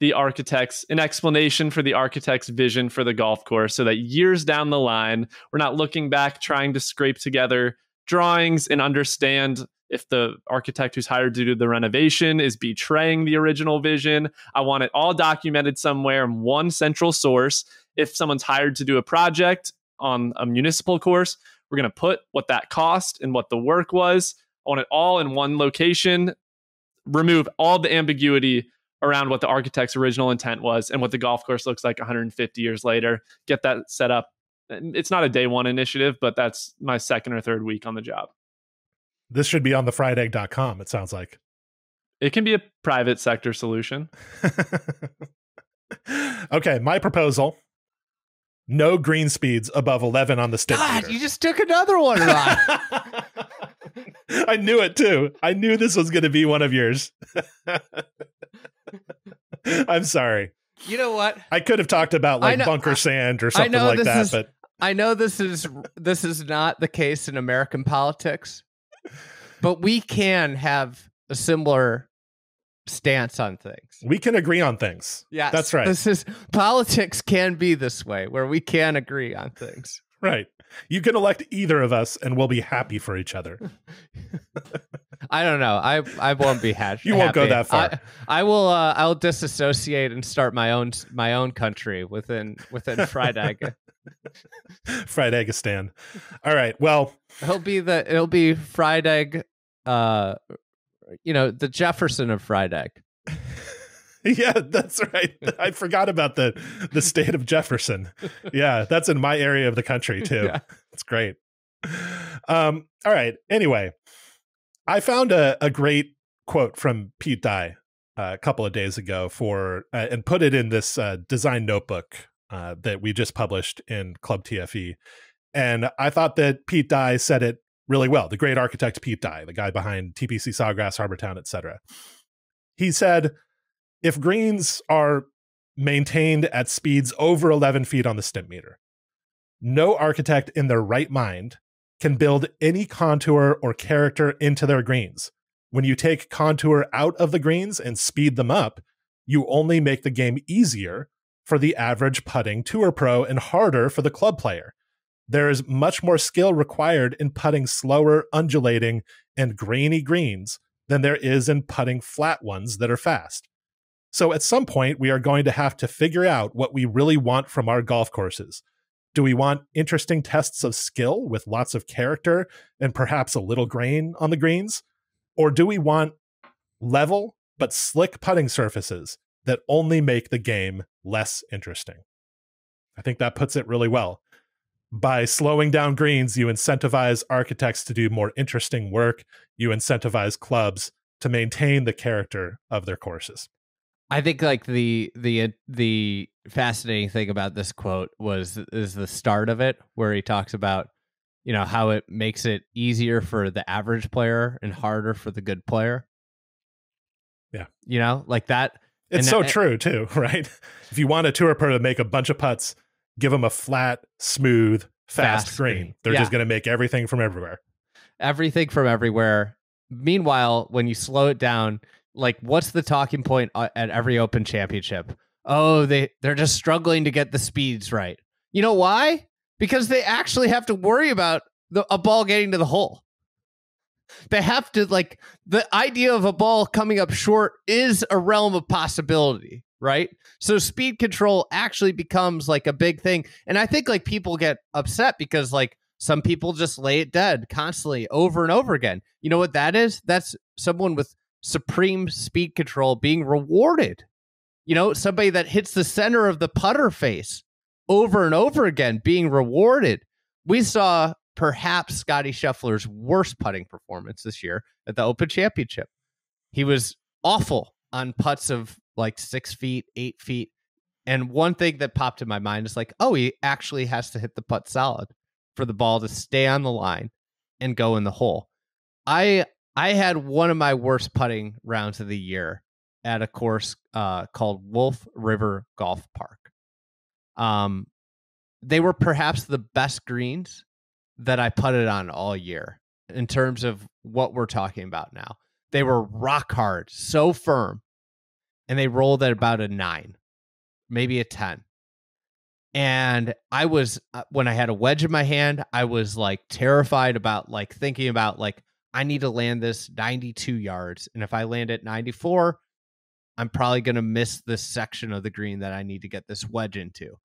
the architect's an explanation for the architect's vision for the golf course so that years down the line we're not looking back trying to scrape together drawings and understand if the architect who's hired due to do the renovation is betraying the original vision. I want it all documented somewhere in one central source. If someone's hired to do a project on a municipal course. We're going to put what that cost and what the work was on it all in one location, remove all the ambiguity around what the architect's original intent was and what the golf course looks like 150 years later. Get that set up. It's not a day one initiative, but that's my second or third week on the job. This should be on the friedegg.com, it sounds like. It can be a private sector solution. okay, my proposal no green speeds above 11 on the stick. God, meter. you just took another one right. I knew it too. I knew this was going to be one of yours. I'm sorry. You know what? I could have talked about like know, bunker sand or something like that, is, but I know this is this is not the case in American politics, but we can have a similar stance on things. We can agree on things. Yeah, that's right. This is politics can be this way where we can agree on things. Right. You can elect either of us and we'll be happy for each other. I don't know. I I won't be happy. you won't go that far. I, I will. Uh, I'll disassociate and start my own my own country within within Friedegg. stand. All right. Well, it'll be the it'll be Friedegg. Uh, you know, the Jefferson of Friedegg. yeah, that's right. I forgot about the the state of Jefferson. Yeah, that's in my area of the country too. Yeah. It's great. Um, all right. Anyway, I found a, a great quote from Pete Dye uh, a couple of days ago for uh, and put it in this uh, design notebook uh, that we just published in Club TFE. And I thought that Pete Dye said it really well. The great architect Pete Dye, the guy behind TPC Sawgrass, Harbour Town, etc. He said, if greens are maintained at speeds over 11 feet on the Stimpmeter, no architect in their right mind can build any contour or character into their greens. When you take contour out of the greens and speed them up, you only make the game easier for the average putting tour pro and harder for the club player there is much more skill required in putting slower, undulating, and grainy greens than there is in putting flat ones that are fast. So at some point, we are going to have to figure out what we really want from our golf courses. Do we want interesting tests of skill with lots of character and perhaps a little grain on the greens? Or do we want level but slick putting surfaces that only make the game less interesting? I think that puts it really well by slowing down greens, you incentivize architects to do more interesting work. You incentivize clubs to maintain the character of their courses. I think like the the uh, the fascinating thing about this quote was is the start of it where he talks about you know how it makes it easier for the average player and harder for the good player. Yeah. You know, like that it's so that, eh true too, right? If you want a tour pro to make a bunch of putts, give them a flat, smooth, fast, fast green. green. They're yeah. just going to make everything from everywhere. Everything from everywhere. Meanwhile, when you slow it down, like what's the talking point uh, at every Open Championship? Oh, they they're just struggling to get the speeds right. You know why? Because they actually have to worry about the, a ball getting to the hole. They have to like the idea of a ball coming up short is a realm of possibility, right? So speed control actually becomes like a big thing. And I think like people get upset because like some people just lay it dead constantly over and over again. You know what that is? That's someone with supreme speed control being rewarded. You know, somebody that hits the center of the putter face over and over again being rewarded. We saw perhaps Scottie Scheffler's worst putting performance this year at the Open Championship. He was awful on putts of like six feet, eight feet. And one thing that popped in my mind is like, oh, he actually has to hit the putt solid for the ball to stay on the line and go in the hole. I I had one of my worst putting rounds of the year at a course uh, called Wolf River Golf Park. Um, they were perhaps the best greens that I putted on all year in terms of what we're talking about now. They were rock hard, so firm, and they rolled at about a nine, maybe a 10. And I was, uh, when I had a wedge in my hand, I was like terrified about like thinking about like, I need to land this 92 yards. And if I land at 94, I'm probably going to miss this section of the green that I need to get this wedge into.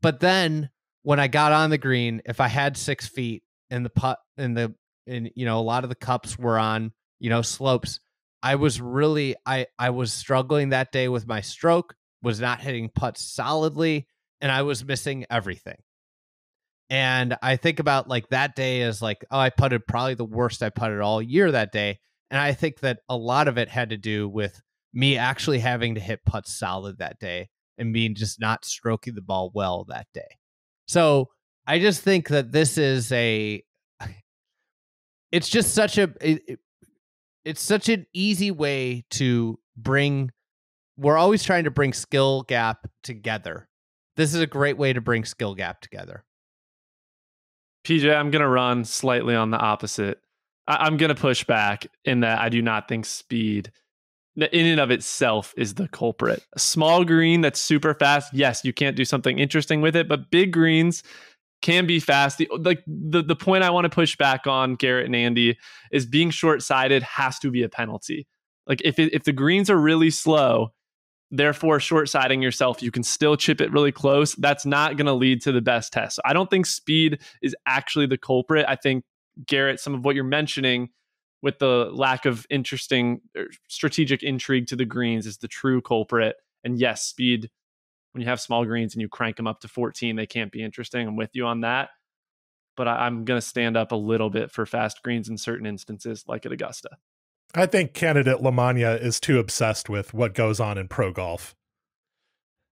But then when I got on the green, if I had six feet and the putt and the and you know a lot of the cups were on you know slopes, I was really I I was struggling that day with my stroke, was not hitting putts solidly, and I was missing everything. And I think about like that day as like, oh, I putted probably the worst I putted all year that day. And I think that a lot of it had to do with me actually having to hit putts solid that day and being just not stroking the ball well that day. So I just think that this is a. It's just such a. It, it's such an easy way to bring. We're always trying to bring skill gap together. This is a great way to bring skill gap together. PJ, I'm going to run slightly on the opposite. I- am going to push back in that I do not think speed in and of itself is the culprit. A small green that's super fast, yes, you can't do something interesting with it, but big greens can be fast. The, like the the point I want to push back on Garrett and Andy is being short sighted has to be a penalty. Like if it, if the greens are really slow, therefore short siding yourself, you can still chip it really close. That's not going to lead to the best test. So I don't think speed is actually the culprit. I think Garrett, some of what you're mentioning with the lack of interesting er, strategic intrigue to the greens is the true culprit. And yes, speed, when you have small greens and you crank them up to 14, they can't be interesting. I'm with you on that. But I, am going to stand up a little bit for fast greens in certain instances, like at Augusta. I think candidate LaMagna is too obsessed with what goes on in pro golf.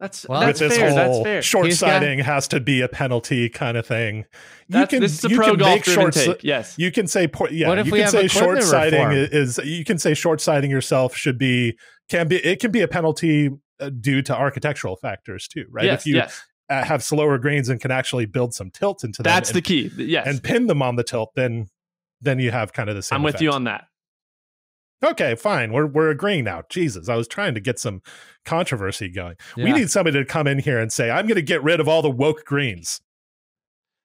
That's well, that's with this fair. Whole that's fair. Short sighting has to be a penalty kind of thing. You can this is a you pro golf short take. Yes, you can say yeah. What if you we can say short sighting is, is you can say short sighting yourself should be can be it can be a penalty uh, due to architectural factors too, right? Yes, if you yes. have slower greens and can actually build some tilt into them, that's and, the key. Yes, and pin them on the tilt, then then you have kind of the same. I'm with effect. you on that. Okay, fine. We're we're agreeing now. Jesus, I was trying to get some controversy going. Yeah. We need somebody to come in here and say, "I'm going to get rid of all the woke greens."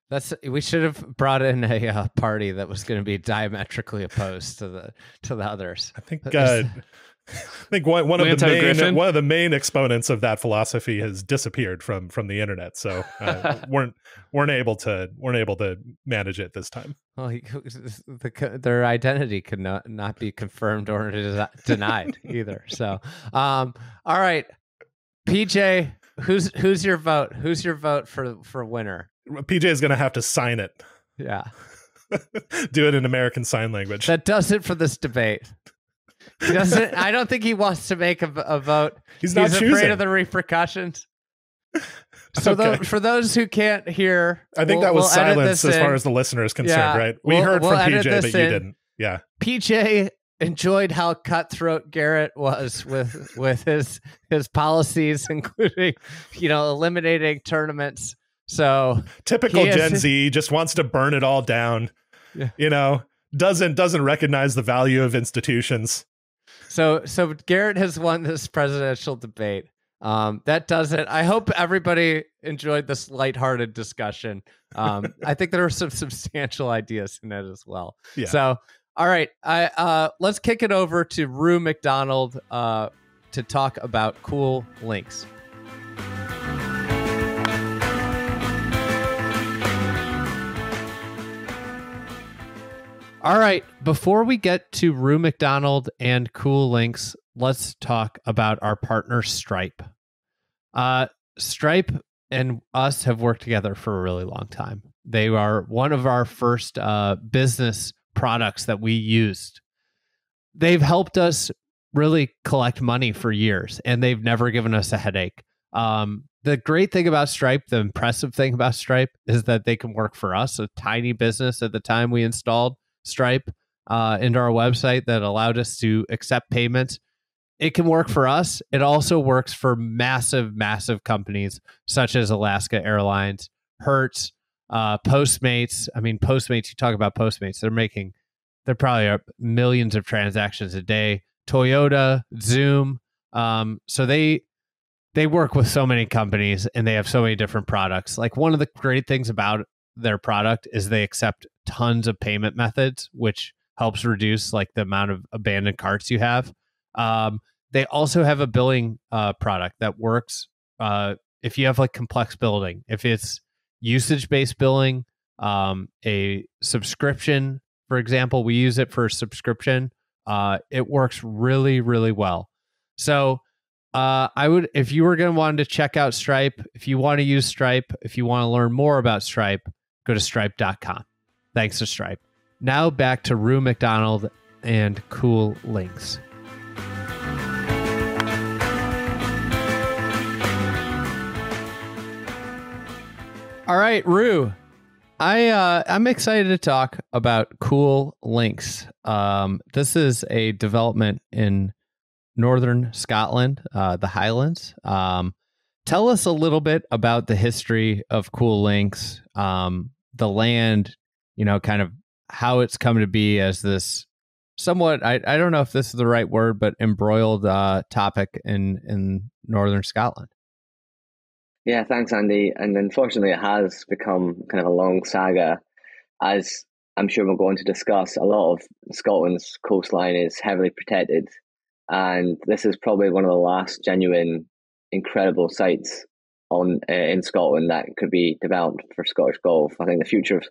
That's we should have brought in a uh, party that was going to be diametrically opposed to the to the others. I think uh, I think one, one of the main Griffin? one of the main exponents of that philosophy has disappeared from from the internet. So uh, weren't weren't able to weren't able to manage it this time. Well, he, the, their identity could not not be confirmed or denied either. So, um, all right, PJ, who's who's your vote? Who's your vote for for winner? PJ is going to have to sign it. Yeah. Do it in American Sign Language. That does it for this debate. He doesn't. I don't think he wants to make a, a vote. He's not He's choosing. afraid of the repercussions. So okay. for those who can't hear, I think we'll, that was we'll silence as in. far as the listener is concerned, yeah, right? We we'll, heard from PJ, but you didn't. Yeah. PJ enjoyed how cutthroat Garrett was with with his his policies, including you know eliminating tournaments So typical Gen Z just wants to burn it all down. Yeah. You know, doesn't doesn't recognize the value of institutions. So so Garrett has won this presidential debate. Um, that does it. I hope everybody enjoyed this lighthearted discussion. Um, I think there are some substantial ideas in it as well. Yeah. So all right, I uh, let's kick it over to Ru Macdonald uh, to talk about Coul Links. All right, before we get to Ru Macdonald and Coul Links, let's talk about our partner Stripe. Uh, Stripe and us have worked together for a really long time. They are one of our first uh, business products that we used. They've helped us really collect money for years, and they've never given us a headache. Um, the great thing about Stripe, the impressive thing about Stripe, is that they can work for us, a tiny business at the time we installed Stripe uh, into our website that allowed us to accept payments. It can work for us. It also works for massive, massive companies such as Alaska Airlines, Hertz, uh, Postmates. I mean, Postmates, you talk about Postmates, they're making, they're probably millions of transactions a day. Toyota, Zoom. Um, so they, they work with so many companies and they have so many different products. Like one of the great things about their product is they accept tons of payment methods, which helps reduce like the amount of abandoned carts you have. Um, they also have a billing uh, product that works uh, if you have like complex billing. If it's usage based billing, um, a subscription, for example, we use it for a subscription. Uh, it works really, really well. So uh, I would, if you were going to want to check out Stripe, if you want to use Stripe, if you want to learn more about Stripe, go to stripe.com. Thanks to Stripe. Now back to Ru Macdonald and Coul Links. All right, Ru. I uh, I'm excited to talk about Coul Links. Um, this is a development in northern Scotland, uh, the Highlands. Um, tell us a little bit about the history of Coul Links, um, the land, you know, kind of how it's come to be as this somewhat I, I don't know if this is the right word, but embroiled uh, topic in in northern Scotland. Yeah, thanks, Andy. And unfortunately, it has become kind of a long saga. As I'm sure we're going to discuss, a lot of Scotland's coastline is heavily protected. And this is probably one of the last genuine, incredible sites on uh, in Scotland that could be developed for Scottish golf. I think the future of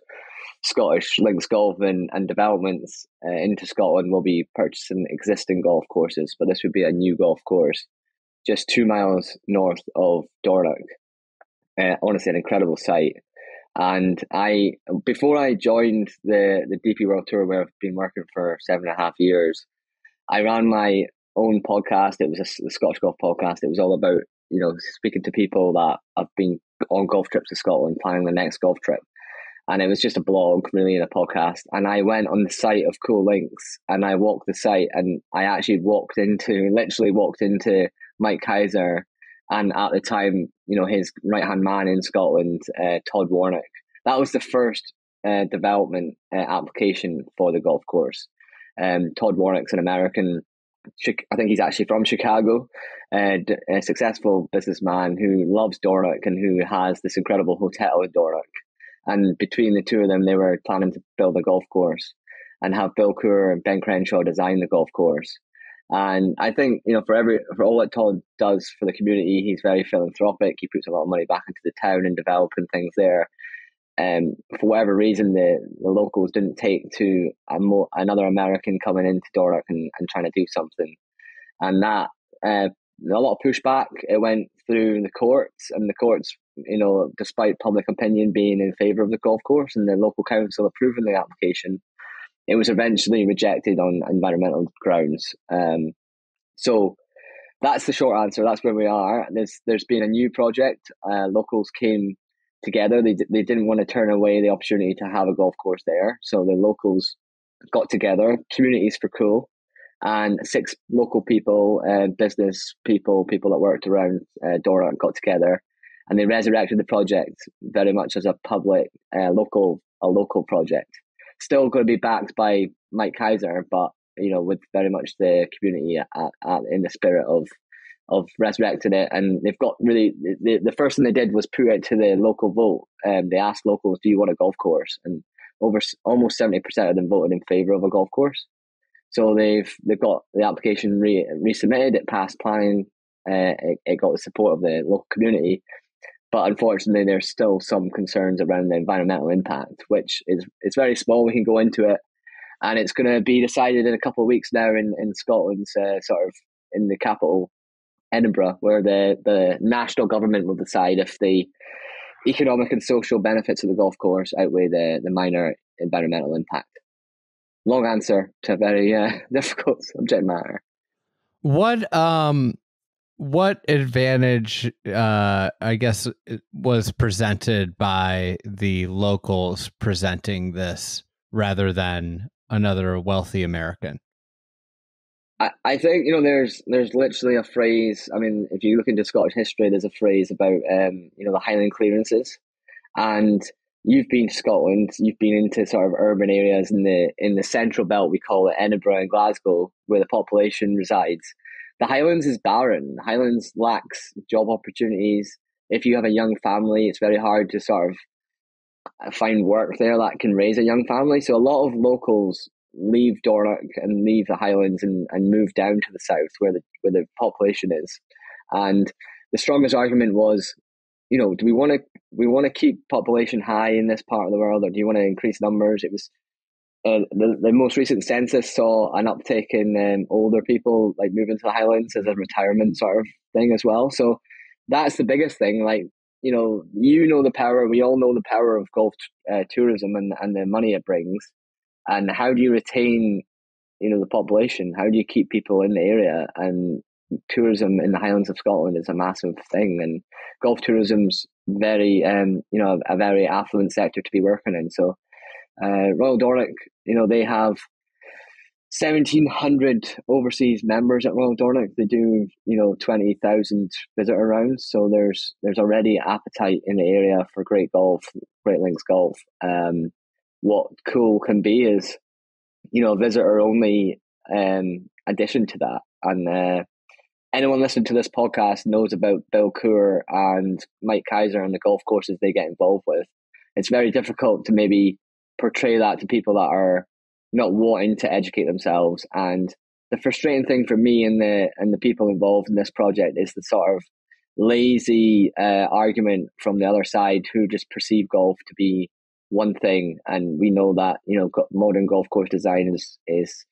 Scottish links golf and, and developments uh, into Scotland will be purchasing existing golf courses, but this would be a new golf course just two miles north of Dornoch. Uh, honestly, an incredible site. And I, before I joined the the DP World Tour, where I've been working for seven and a half years, I ran my own podcast. It was a, the Scottish Golf podcast. It was all about you know speaking to people that have been on golf trips to Scotland, planning the next golf trip. And it was just a blog really in a podcast. And i went on the site of Coul Links and i walked the site and i actually walked into literally walked into mike Keiser and at the time you know his right hand man in scotland uh, todd warnock. That was the first uh, development uh, application for the golf course. Um, todd warnock's an american I think he's actually from Chicago, and a successful businessman who loves Dornoch and who has this incredible hotel in Dornoch. And between the two of them, they were planning to build a golf course and have Bill Coore and Ben Crenshaw design the golf course. And I think, you know, for every for all that Todd does for the community, he's very philanthropic. He puts a lot of money back into the town and developing things there. Um, for whatever reason, the, the locals didn't take to another American coming into Dornoch and, and trying to do something. And that, uh, a lot of pushback. It went through the courts, and the courts you know, despite public opinion being in favour of the golf course and the local council approving the application, it was eventually rejected on environmental grounds. Um, so that's the short answer. That's where we are. There's there's been a new project. Uh, locals came together. They they didn't want to turn away the opportunity to have a golf course there. So the locals got together. Communities for Coul. And six local people, uh, business people, people that worked around uh, Dora got together and they resurrected the project very much as a public, uh, local, a local project. Still going to be backed by Mike Keiser, but you know, with very much the community at, at, in the spirit of of resurrecting it. And they've got really the, the first thing they did was put it to the local vote. Um, they asked locals, "Do you want a golf course?" And over almost seventy percent of them voted in favor of a golf course. So they've they've got the application re, resubmitted. It passed planning. Uh, it, it got the support of the local community, but unfortunately, there's still some concerns around the environmental impact, which is it's very small. We can go into it, and it's going to be decided in a couple of weeks now in in Scotland's uh, sort of in the capital, Edinburgh, where the the national government will decide if the economic and social benefits of the golf course outweigh the the minor environmental impact. Long answer to a very uh, difficult subject matter. What um what advantage uh i guess was presented by the locals presenting this rather than another wealthy american I, I think you know there's there's literally a phrase i mean if you look into scottish history there's a phrase about um you know the highland clearances and you've been to scotland you've been into sort of urban areas in the in the central belt we call it edinburgh and glasgow where the population resides the Highlands is barren. The Highlands lacks job opportunities. If you have a young family, it's very hard to sort of find work there that can raise a young family. So a lot of locals leave Dornoch and leave the Highlands and, and move down to the south where the where the population is. And the strongest argument was, you know, do we want to we want to keep population high in this part of the world, or do you want to increase numbers? It was uh, the, the most recent census saw an uptake in um, older people like moving to the Highlands as a retirement sort of thing as well. So that's the biggest thing. Like you know, you know the power. We all know the power of golf uh, tourism and and the money it brings. And how do you retain, you know, the population? How do you keep people in the area? And tourism in the Highlands of Scotland is a massive thing, and golf tourism's very, um, you know, a very affluent sector to be working in. So uh, Royal Dornoch, you know, they have 1,700 overseas members at Royal Dornoch. They do, you know, 20,000 visitor rounds. So there's there's already appetite in the area for great golf, Great Links golf. Um, what Coul can be is, you know, visitor only um, addition to that. And uh, anyone listening to this podcast knows about Bill Coore and Mike Keiser and the golf courses they get involved with. It's very difficult to maybe portray that to people that are not wanting to educate themselves. And the frustrating thing for me and the and the people involved in this project is the sort of lazy uh, argument from the other side who just perceive golf to be one thing, and we know that you know modern golf course design is is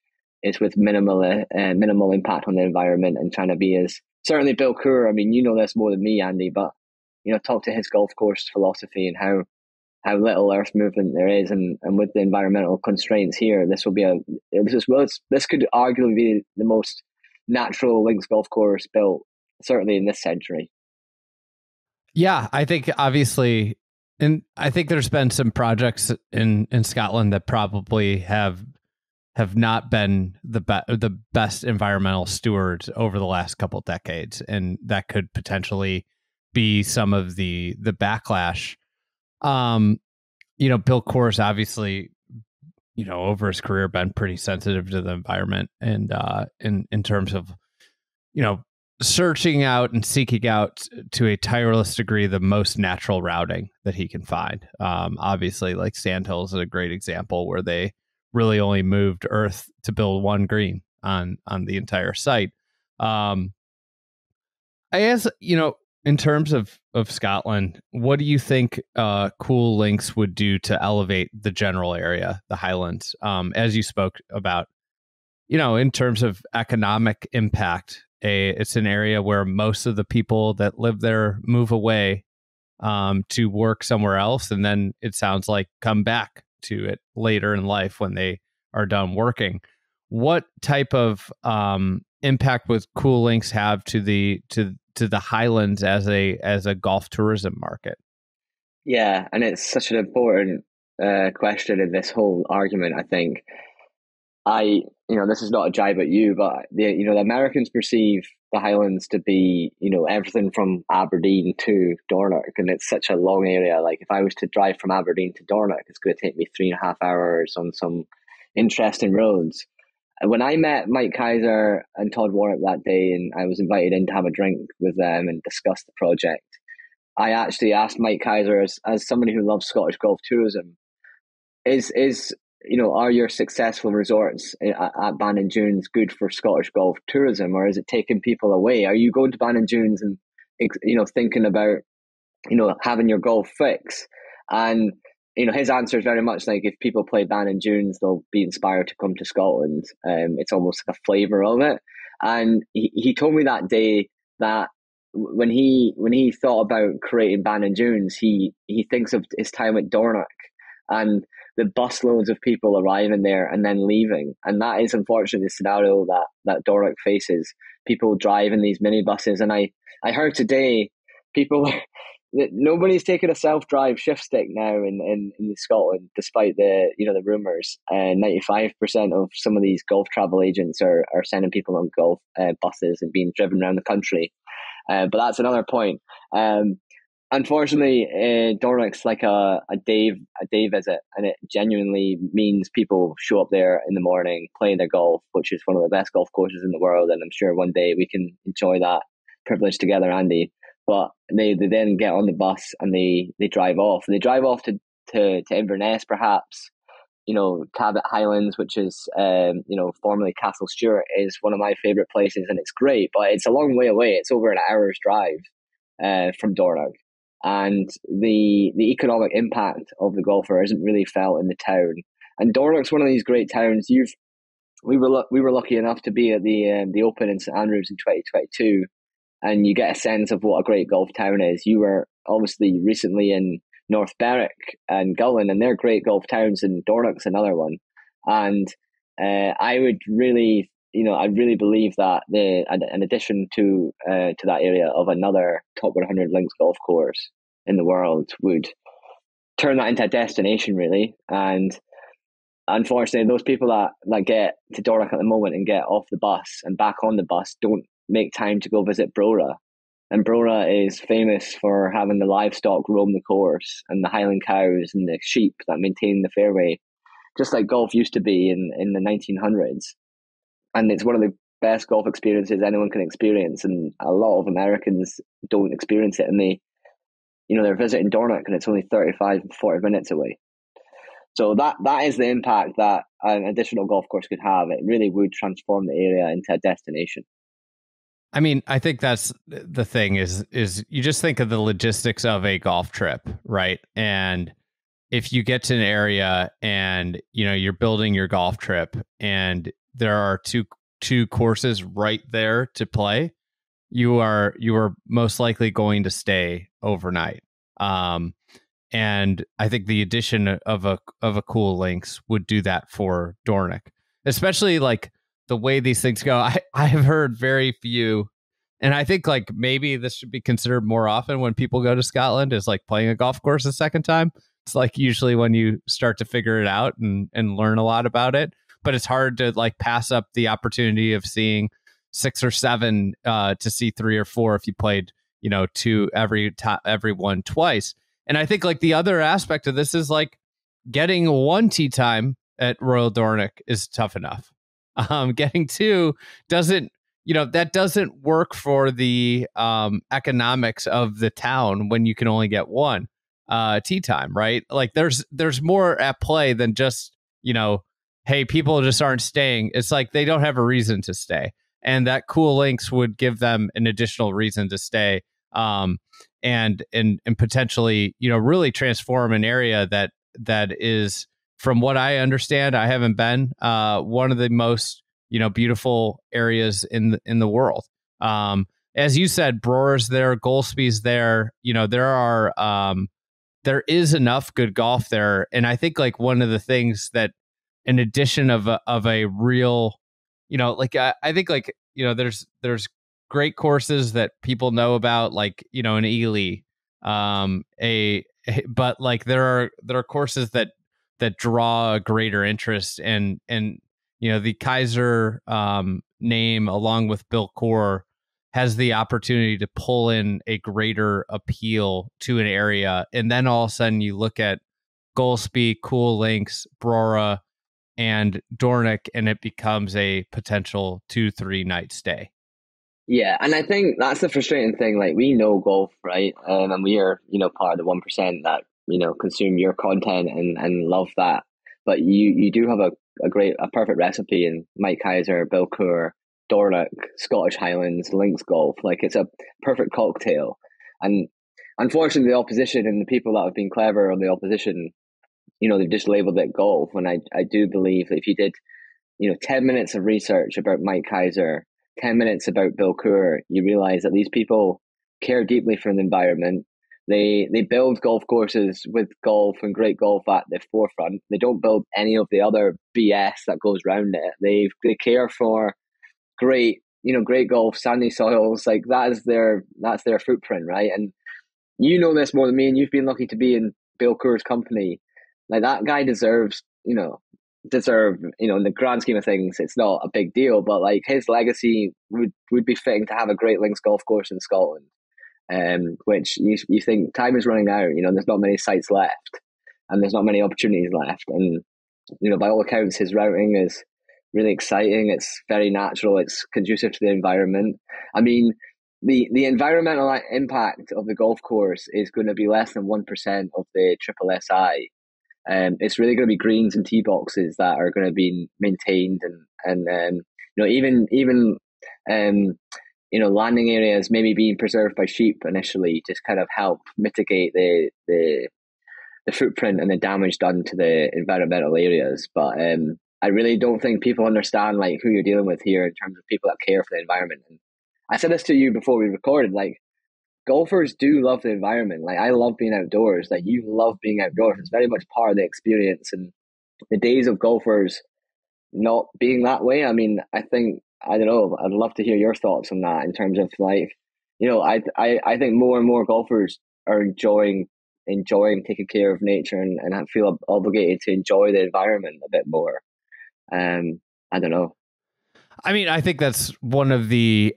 is with minimal uh, minimal impact on the environment and trying to be as certainly Bill Coore. I mean, you know this more than me, Andy, but you know, talk to his golf course philosophy and how how little earth movement there is and, and with the environmental constraints here this will be a this is well this could arguably be the most natural links golf course built certainly in this century yeah i think obviously and i think there's been some projects in in scotland that probably have have not been the be- the best environmental stewards over the last couple decades. And that could potentially be some of the the backlash. Um, you know, Bill Coore's obviously, you know, over his career been pretty sensitive to the environment and uh in in terms of, you know, searching out and seeking out to a tireless degree the most natural routing that he can find. Um, obviously, like Sandhills is a great example where they really only moved earth to build one green on on the entire site. Um, I guess you know in terms of of Scotland, what do you think uh, Coul Links would do to elevate the general area, the Highlands, um, as you spoke about? You know, in terms of economic impact, a it's an area where most of the people that live there move away um, to work somewhere else, and then it sounds like come back to it later in life when they are done working. What type of um, impact would Coul Links have to the to to the Highlands as a as a golf tourism market? Yeah, and it's such an important uh, question in this whole argument. I think I, you know, this is not a jibe at you, but the you know the Americans perceive the Highlands to be, you know, everything from Aberdeen to Dornoch, and it's such a long area. Like if I was to drive from Aberdeen to Dornoch, it's going to take me three and a half hours on some interesting roads. When I met Mike Keiser and Todd Warnock that day, and I was invited in to have a drink with them and discuss the project, I actually asked Mike Keiser, as, as somebody who loves Scottish golf tourism, is is you know, are your successful resorts at, at Bandon Dunes good for Scottish golf tourism, or is it taking people away? Are you going to Bandon Dunes and you know thinking about you know having your golf fix? And you know, his answer is very much like if people play Bandon Dunes, they'll be inspired to come to Scotland. Um, it's almost like a flavour of it. And he, he told me that day that when he when he thought about creating Bandon Dunes, he he thinks of his time at Dornoch and the busloads of people arriving there and then leaving. And that is unfortunately the scenario that, that Dornoch faces. People driving these minibuses. And I, I heard today people that nobody's taking a self drive shift stick now in, in, in Scotland, despite the you know the rumours. And ninety five percent of some of these golf travel agents are, are sending people on golf uh, buses and being driven around the country. Uh, but that's another point. Um, unfortunately, uh, Dornoch's like a, a day a day visit, and it genuinely means people show up there in the morning, playing their golf, which is one of the best golf courses in the world, and I'm sure one day we can enjoy that privilege together, Andy. But they, they then get on the bus and they, they drive off. They drive off to, to, to Inverness, perhaps. You know, Cabot Highlands, which is, um, you know, formerly Castle Stewart, is one of my favourite places and it's great, but it's a long way away. It's over an hour's drive uh, from Dornoch and the the economic impact of the golfer isn't really felt in the town. And Dornoch's one of these great towns. You've we were we were lucky enough to be at the um, the Open in St Andrews in 2022, and you get a sense of what a great golf town is. You were obviously recently in North Berwick and Gullane, and they're great golf towns, and Dornoch's another one. And uh, I would really you know, I really believe that the an addition to uh, to that area of another top 100 links golf course in the world would turn that into a destination, really. And unfortunately, those people that that get to Dornoch at the moment and get off the bus and back on the bus don't make time to go visit Brora. And Brora is famous for having the livestock roam the course and the Highland cows and the sheep that maintain the fairway, just like golf used to be in, in the 1900s and it's one of the best golf experiences anyone can experience. And a lot of Americans don't experience it, and they, you know, they're visiting Dornoch, and it's only 35, 40 minutes away. So that that is the impact that an additional golf course could have. It really would transform the area into a destination. I mean, I think that's the thing is is you just think of the logistics of a golf trip, right? And if you get to an area and you know you're building your golf trip and there are two two courses right there to play, you are you are most likely going to stay overnight. Um, and I think the addition of a of a Coul Links would do that for Dornoch, especially like the way these things go. I I have heard very few, and I think like maybe this should be considered more often when people go to Scotland is like playing a golf course a second time. It's like usually when you start to figure it out and and learn a lot about it but it's hard to like pass up the opportunity of seeing six or seven uh, to see three or four if you played you know two every to- every one twice. And I think like the other aspect of this is like getting one tee time at Royal Dornoch is tough enough. Um, getting two doesn't you know that doesn't work for the um, economics of the town when you can only get one uh, tee time, right? Like there's there's more at play than just you know hey, people just aren't staying. It's like they don't have a reason to stay. And that Coul Links would give them an additional reason to stay. Um, and and and potentially, you know, really transform an area that that is, from what I understand, I haven't been uh, one of the most you know beautiful areas in the, in the world. Um, as you said, Brora's there, Golspie's there. You know, there are um, there is enough good golf there, and I think like one of the things that an addition of a, of a real, you know, like I, I think like you know there's there's great courses that people know about, like you know an Ely, um, a but like there are there are courses that that draw a greater interest and and you know the Keiser um, name along with Bill Coore has the opportunity to pull in a greater appeal to an area. And then all of a sudden you look at Golspie, Coul Links, Brora, and Dornoch, and it becomes a potential two, three night stay. Yeah, and I think that's the frustrating thing. Like we know golf, right? Um, and we are, you know, part of the one percent that you know consume your content and and love that. But you you do have a, a great a perfect recipe in Mike Keiser, Bill Coore, Dornoch, Scottish Highlands, Links Golf. Like it's a perfect cocktail. And unfortunately, the opposition and the people that have been clever on the opposition, you know, they've just labeled it golf. And I, I do believe if you did, you know, 10 minutes of research about Mike Keiser, 10 minutes about Bill Coore, you realize that these people care deeply for the environment. They they build golf courses with golf and great golf at the forefront. They don't build any of the other BS that goes around it. They they care for great, you know, great golf, sandy soils. Like that is their that's their footprint, right? And you know this more than me, and you've been lucky to be in Bill Coore's company. Like that guy deserves, you know, deserve, you know, in the grand scheme of things, it's not a big deal, but like his legacy would would be fitting to have a great links golf course in Scotland. Um, which you you think time is running out. You know, there's not many sites left, and there's not many opportunities left. And you know, by all accounts, his routing is really exciting. It's very natural. It's conducive to the environment. I mean, the the environmental impact of the golf course is going to be less than one percent of the triple SI. Um, it's really going to be greens and tee boxes that are going to be maintained, and and um, you know even even um, you know landing areas maybe being preserved by sheep initially to kind of help mitigate the the the footprint and the damage done to the environmental areas. But um, I really don't think people understand like who you're dealing with here in terms of people that care for the environment. And I said this to you before we recorded, like golfers do love the environment. Like I love being outdoors. Like you love being outdoors. It's very much part of the experience. And the days of golfers not being that way, I mean, I think I don't know. I'd love to hear your thoughts on that in terms of like, you know, I I, I think more and more golfers are enjoying enjoying taking care of nature and, and feel obligated to enjoy the environment a bit more. Um, I don't know. I mean, I think that's one of the.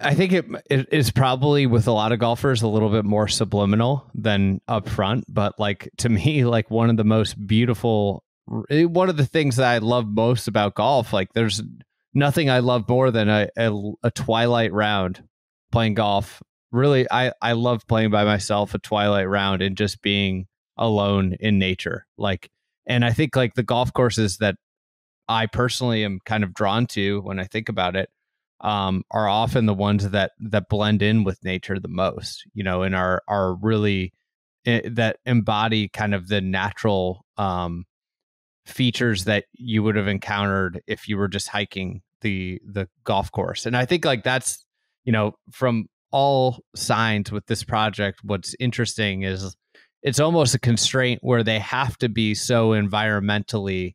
I think it, it is probably with a lot of golfers a little bit more subliminal than upfront, but like to me, like one of the most beautiful, one of the things that I love most about golf. Like, there's nothing I love more than a, a, a twilight round playing golf. Really, I I love playing by myself a twilight round and just being alone in nature. Like, and I think like the golf courses that I personally am kind of drawn to when I think about it um, are often the ones that that blend in with nature the most, you know, and are are really uh, that embody kind of the natural um, features that you would have encountered if you were just hiking the the golf course. And I think like that's you know from all signs with this project, what's interesting is it's almost a constraint where they have to be so environmentally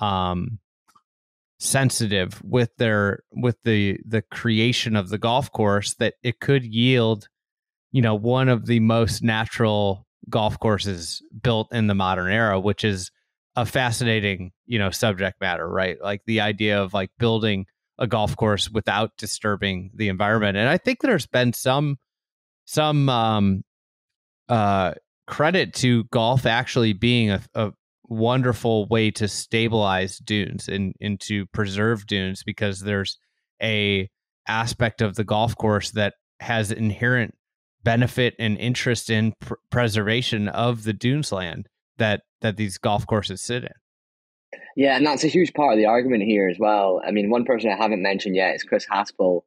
um, sensitive with their with the the creation of the golf course that it could yield you know one of the most natural golf courses built in the modern era which is a fascinating you know subject matter right? Like the idea of like building a golf course without disturbing the environment. And i think there's been some some um uh credit to golf actually being a, a, wonderful way to stabilize dunes and, and to preserve dunes because there's a aspect of the golf course that has inherent benefit and interest in pr- preservation of the dunes land that that these golf courses sit in. Yeah, and that's a huge part of the argument here as well. I mean, one person I haven't mentioned yet is Chris Haspell,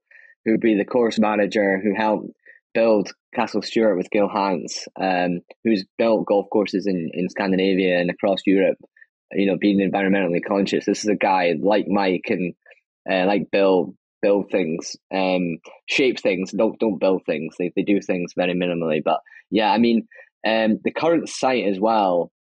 who would be the course manager who helped build Castle Stewart with Gil Hanse, um, who's built golf courses in, in Scandinavia and across Europe, you know, being environmentally conscious. This is a guy like Mike and uh, like Bill build things, um, shape things, don't don't build things. They they do things very minimally. But yeah, I mean, um, the current site as well,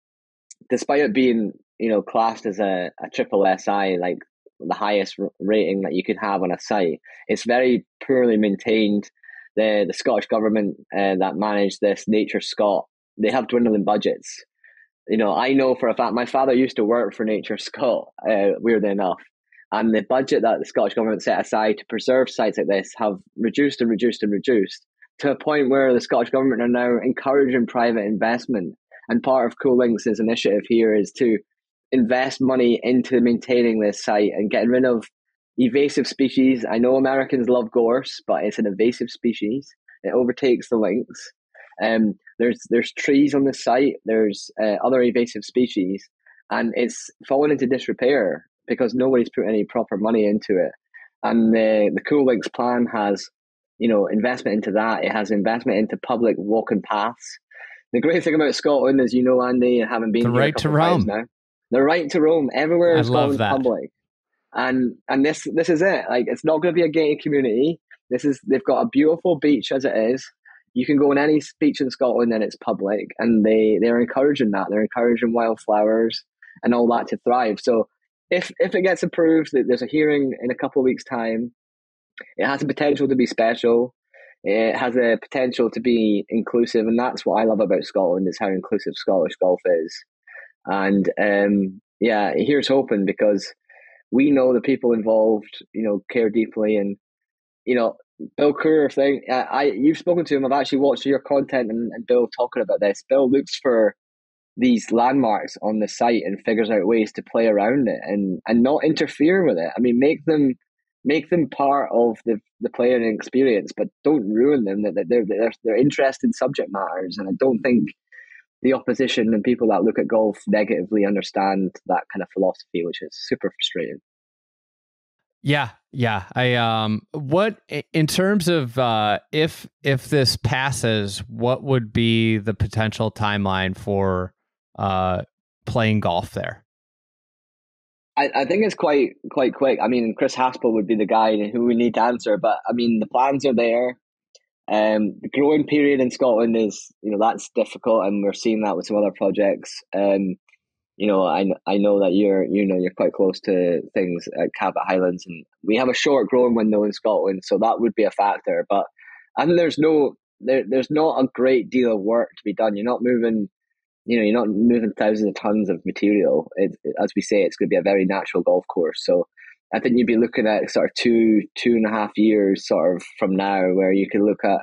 despite it being, you know, classed as a, a triple SI, like the highest rating that you could have on a site, it's very poorly maintained the the Scottish government uh, that manage this Nature Scot, they have dwindling budgets. You know, I know for a fact my father used to work for Nature Scot. Uh, weirdly enough, and the budget that the Scottish government set aside to preserve sites like this have reduced and reduced and reduced to a point where the Scottish government are now encouraging private investment. And part of Coul Links' initiative here is to invest money into maintaining this site and getting rid of evasive species. I know Americans love gorse, but it's an invasive species. It overtakes the links. Um, there's there's trees on the site. There's uh, other invasive species, and it's fallen into disrepair because nobody's put any proper money into it. And the the Coul Links plan has, you know, investment into that. It has investment into public walking paths. The great thing about Scotland, as you know, Andy, having been the right to roam now, the right to roam everywhere is public. And and this this is it. Like it's not going to be a gated community. This is they've got a beautiful beach as it is. You can go on any beach in Scotland and it's public, and they they're encouraging that. They're encouraging wildflowers and all that to thrive. So if if it gets approved, there's a hearing in a couple of weeks' time. It has the potential to be special. It has the potential to be inclusive, and that's what I love about Scotland is how inclusive Scottish golf is. And um, yeah, here's hoping because we know the people involved, you know, care deeply, and you know, Bill Coore thing. I, I you've spoken to him. I've actually watched your content and, and Bill talking about this. Bill looks for these landmarks on the site and figures out ways to play around it and and not interfere with it. I mean, make them make them part of the the player experience, but don't ruin them. That they're they're they're interested subject matters, and I don't think the opposition and people that look at golf negatively understand that kind of philosophy, which is super frustrating. Yeah, yeah. I um what in terms of uh if if this passes, what would be the potential timeline for uh playing golf there? I, I think it's quite quite quick. I mean, Chris Haspell would be the guy who we need to answer, but I mean, the plans are there. Um, the growing period in Scotland is, you know, that's difficult, and we're seeing that with some other projects. Um, you know, I I know that you're you know you're quite close to things at Cabot Highlands, and we have a short growing window in Scotland, so that would be a factor. But I think there's no there there's not a great deal of work to be done. You're not moving, you know, you're not moving thousands of tons of material. It, as we say, it's going to be a very natural golf course. So I think you'd be looking at sort of two two and a half years sort of from now, where you could look at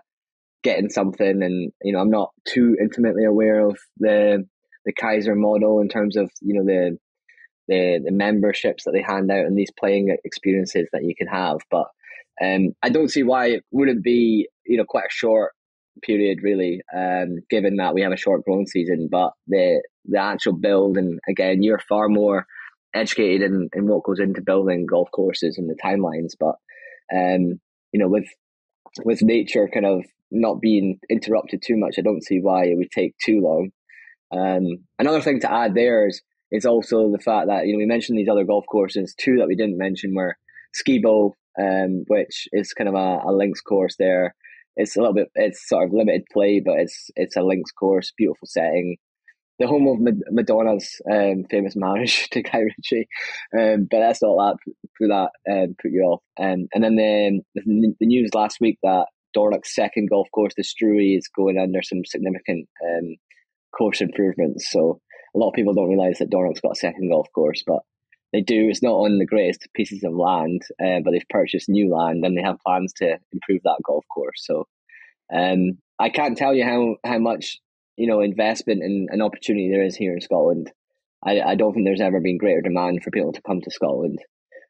getting something. And you know, I'm not too intimately aware of the the Keiser model in terms of you know the the the memberships that they hand out and these playing experiences that you can have. But um, I don't see why it wouldn't be you know quite a short period really, um, given that we have a short growing season. But the the actual build and again, you're far more educated in, in what goes into building golf courses and the timelines. But um, you know, with with nature kind of not being interrupted too much, I don't see why it would take too long. Um, another thing to add there is is also the fact that you know we mentioned these other golf courses. Two that we didn't mention were Skibo, um, which is kind of a, a links course there. It's a little bit it's sort of limited play, but it's it's a links course, beautiful setting. The home of Madonna's um, famous marriage to Guy Ritchie, um, but that's not that for that um, put you off. Um, and then the, the, the news last week that Dornoch's second golf course, the Struie, is going under some significant um, course improvements. So a lot of people don't realize that Dornoch's got a second golf course, but they do. It's not on the greatest pieces of land, uh, but they've purchased new land and they have plans to improve that golf course. So um, I can't tell you how, how much you know investment and, and opportunity there is here in Scotland. I, I don't think there's ever been greater demand for people to come to Scotland,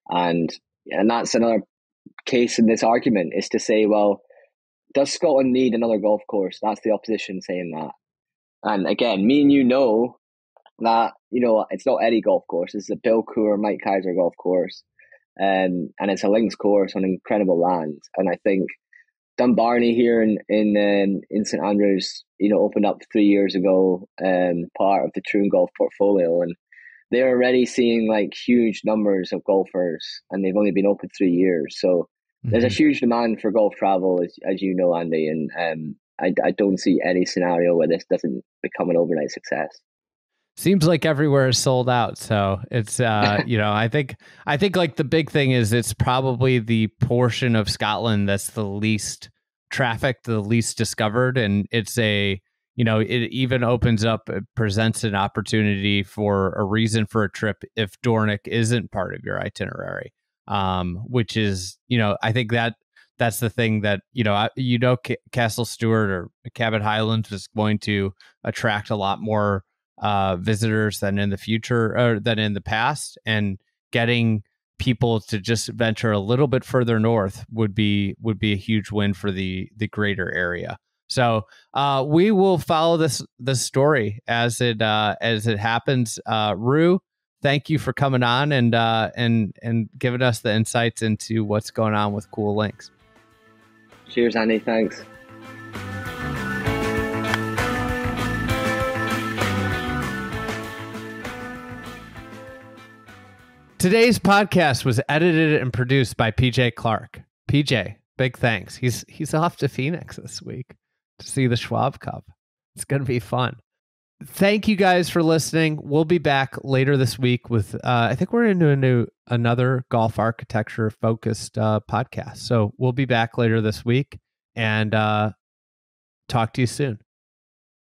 and and that's another case in this argument is to say, well, does Scotland need another golf course? That's the opposition saying that. And again, me and you know that, you know, it's not any golf course. It's a Bill Coore, Mike Keiser golf course. Um, and it's a links course on incredible land. And I think Dumbarnie here in in um, in St Andrews, you know, opened up three years ago, um, part of the Troon Golf portfolio, and they're already seeing like huge numbers of golfers, and they've only been open three years. So mm-hmm. there's a mm-hmm. huge demand for golf travel, as as you know, Andy, and um, I, I don't see any scenario where this doesn't become an overnight success. Seems like everywhere is sold out. So it's uh, you know, I think I think like the big thing is it's probably the portion of Scotland that's the least trafficked, the least discovered, and it's a you know, it even opens up, it presents an opportunity for a reason for a trip if Dornoch isn't part of your itinerary. um, which is you know I think that that's the thing that you know you know C- Castle stewart or Cabot Highlands is going to attract a lot more uh, visitors than in the future or than in the past, and getting people to just venture a little bit further north would be would be a huge win for the the greater area. So uh, we will follow this this story as it uh, as it happens. Uh, Ru, thank you for coming on and uh, and and giving us the insights into what's going on with Coul Links. Cheers, Andy. Thanks. Today's podcast was edited and produced by PJ Clark. PJ, big thanks. He's he's off to Phoenix this week to see the Schwab Cup. It's going to be fun. Thank you guys for listening. We'll be back later this week with uh, I think we're into a new another golf architecture focused uh, podcast. So we'll be back later this week and uh, talk to you soon.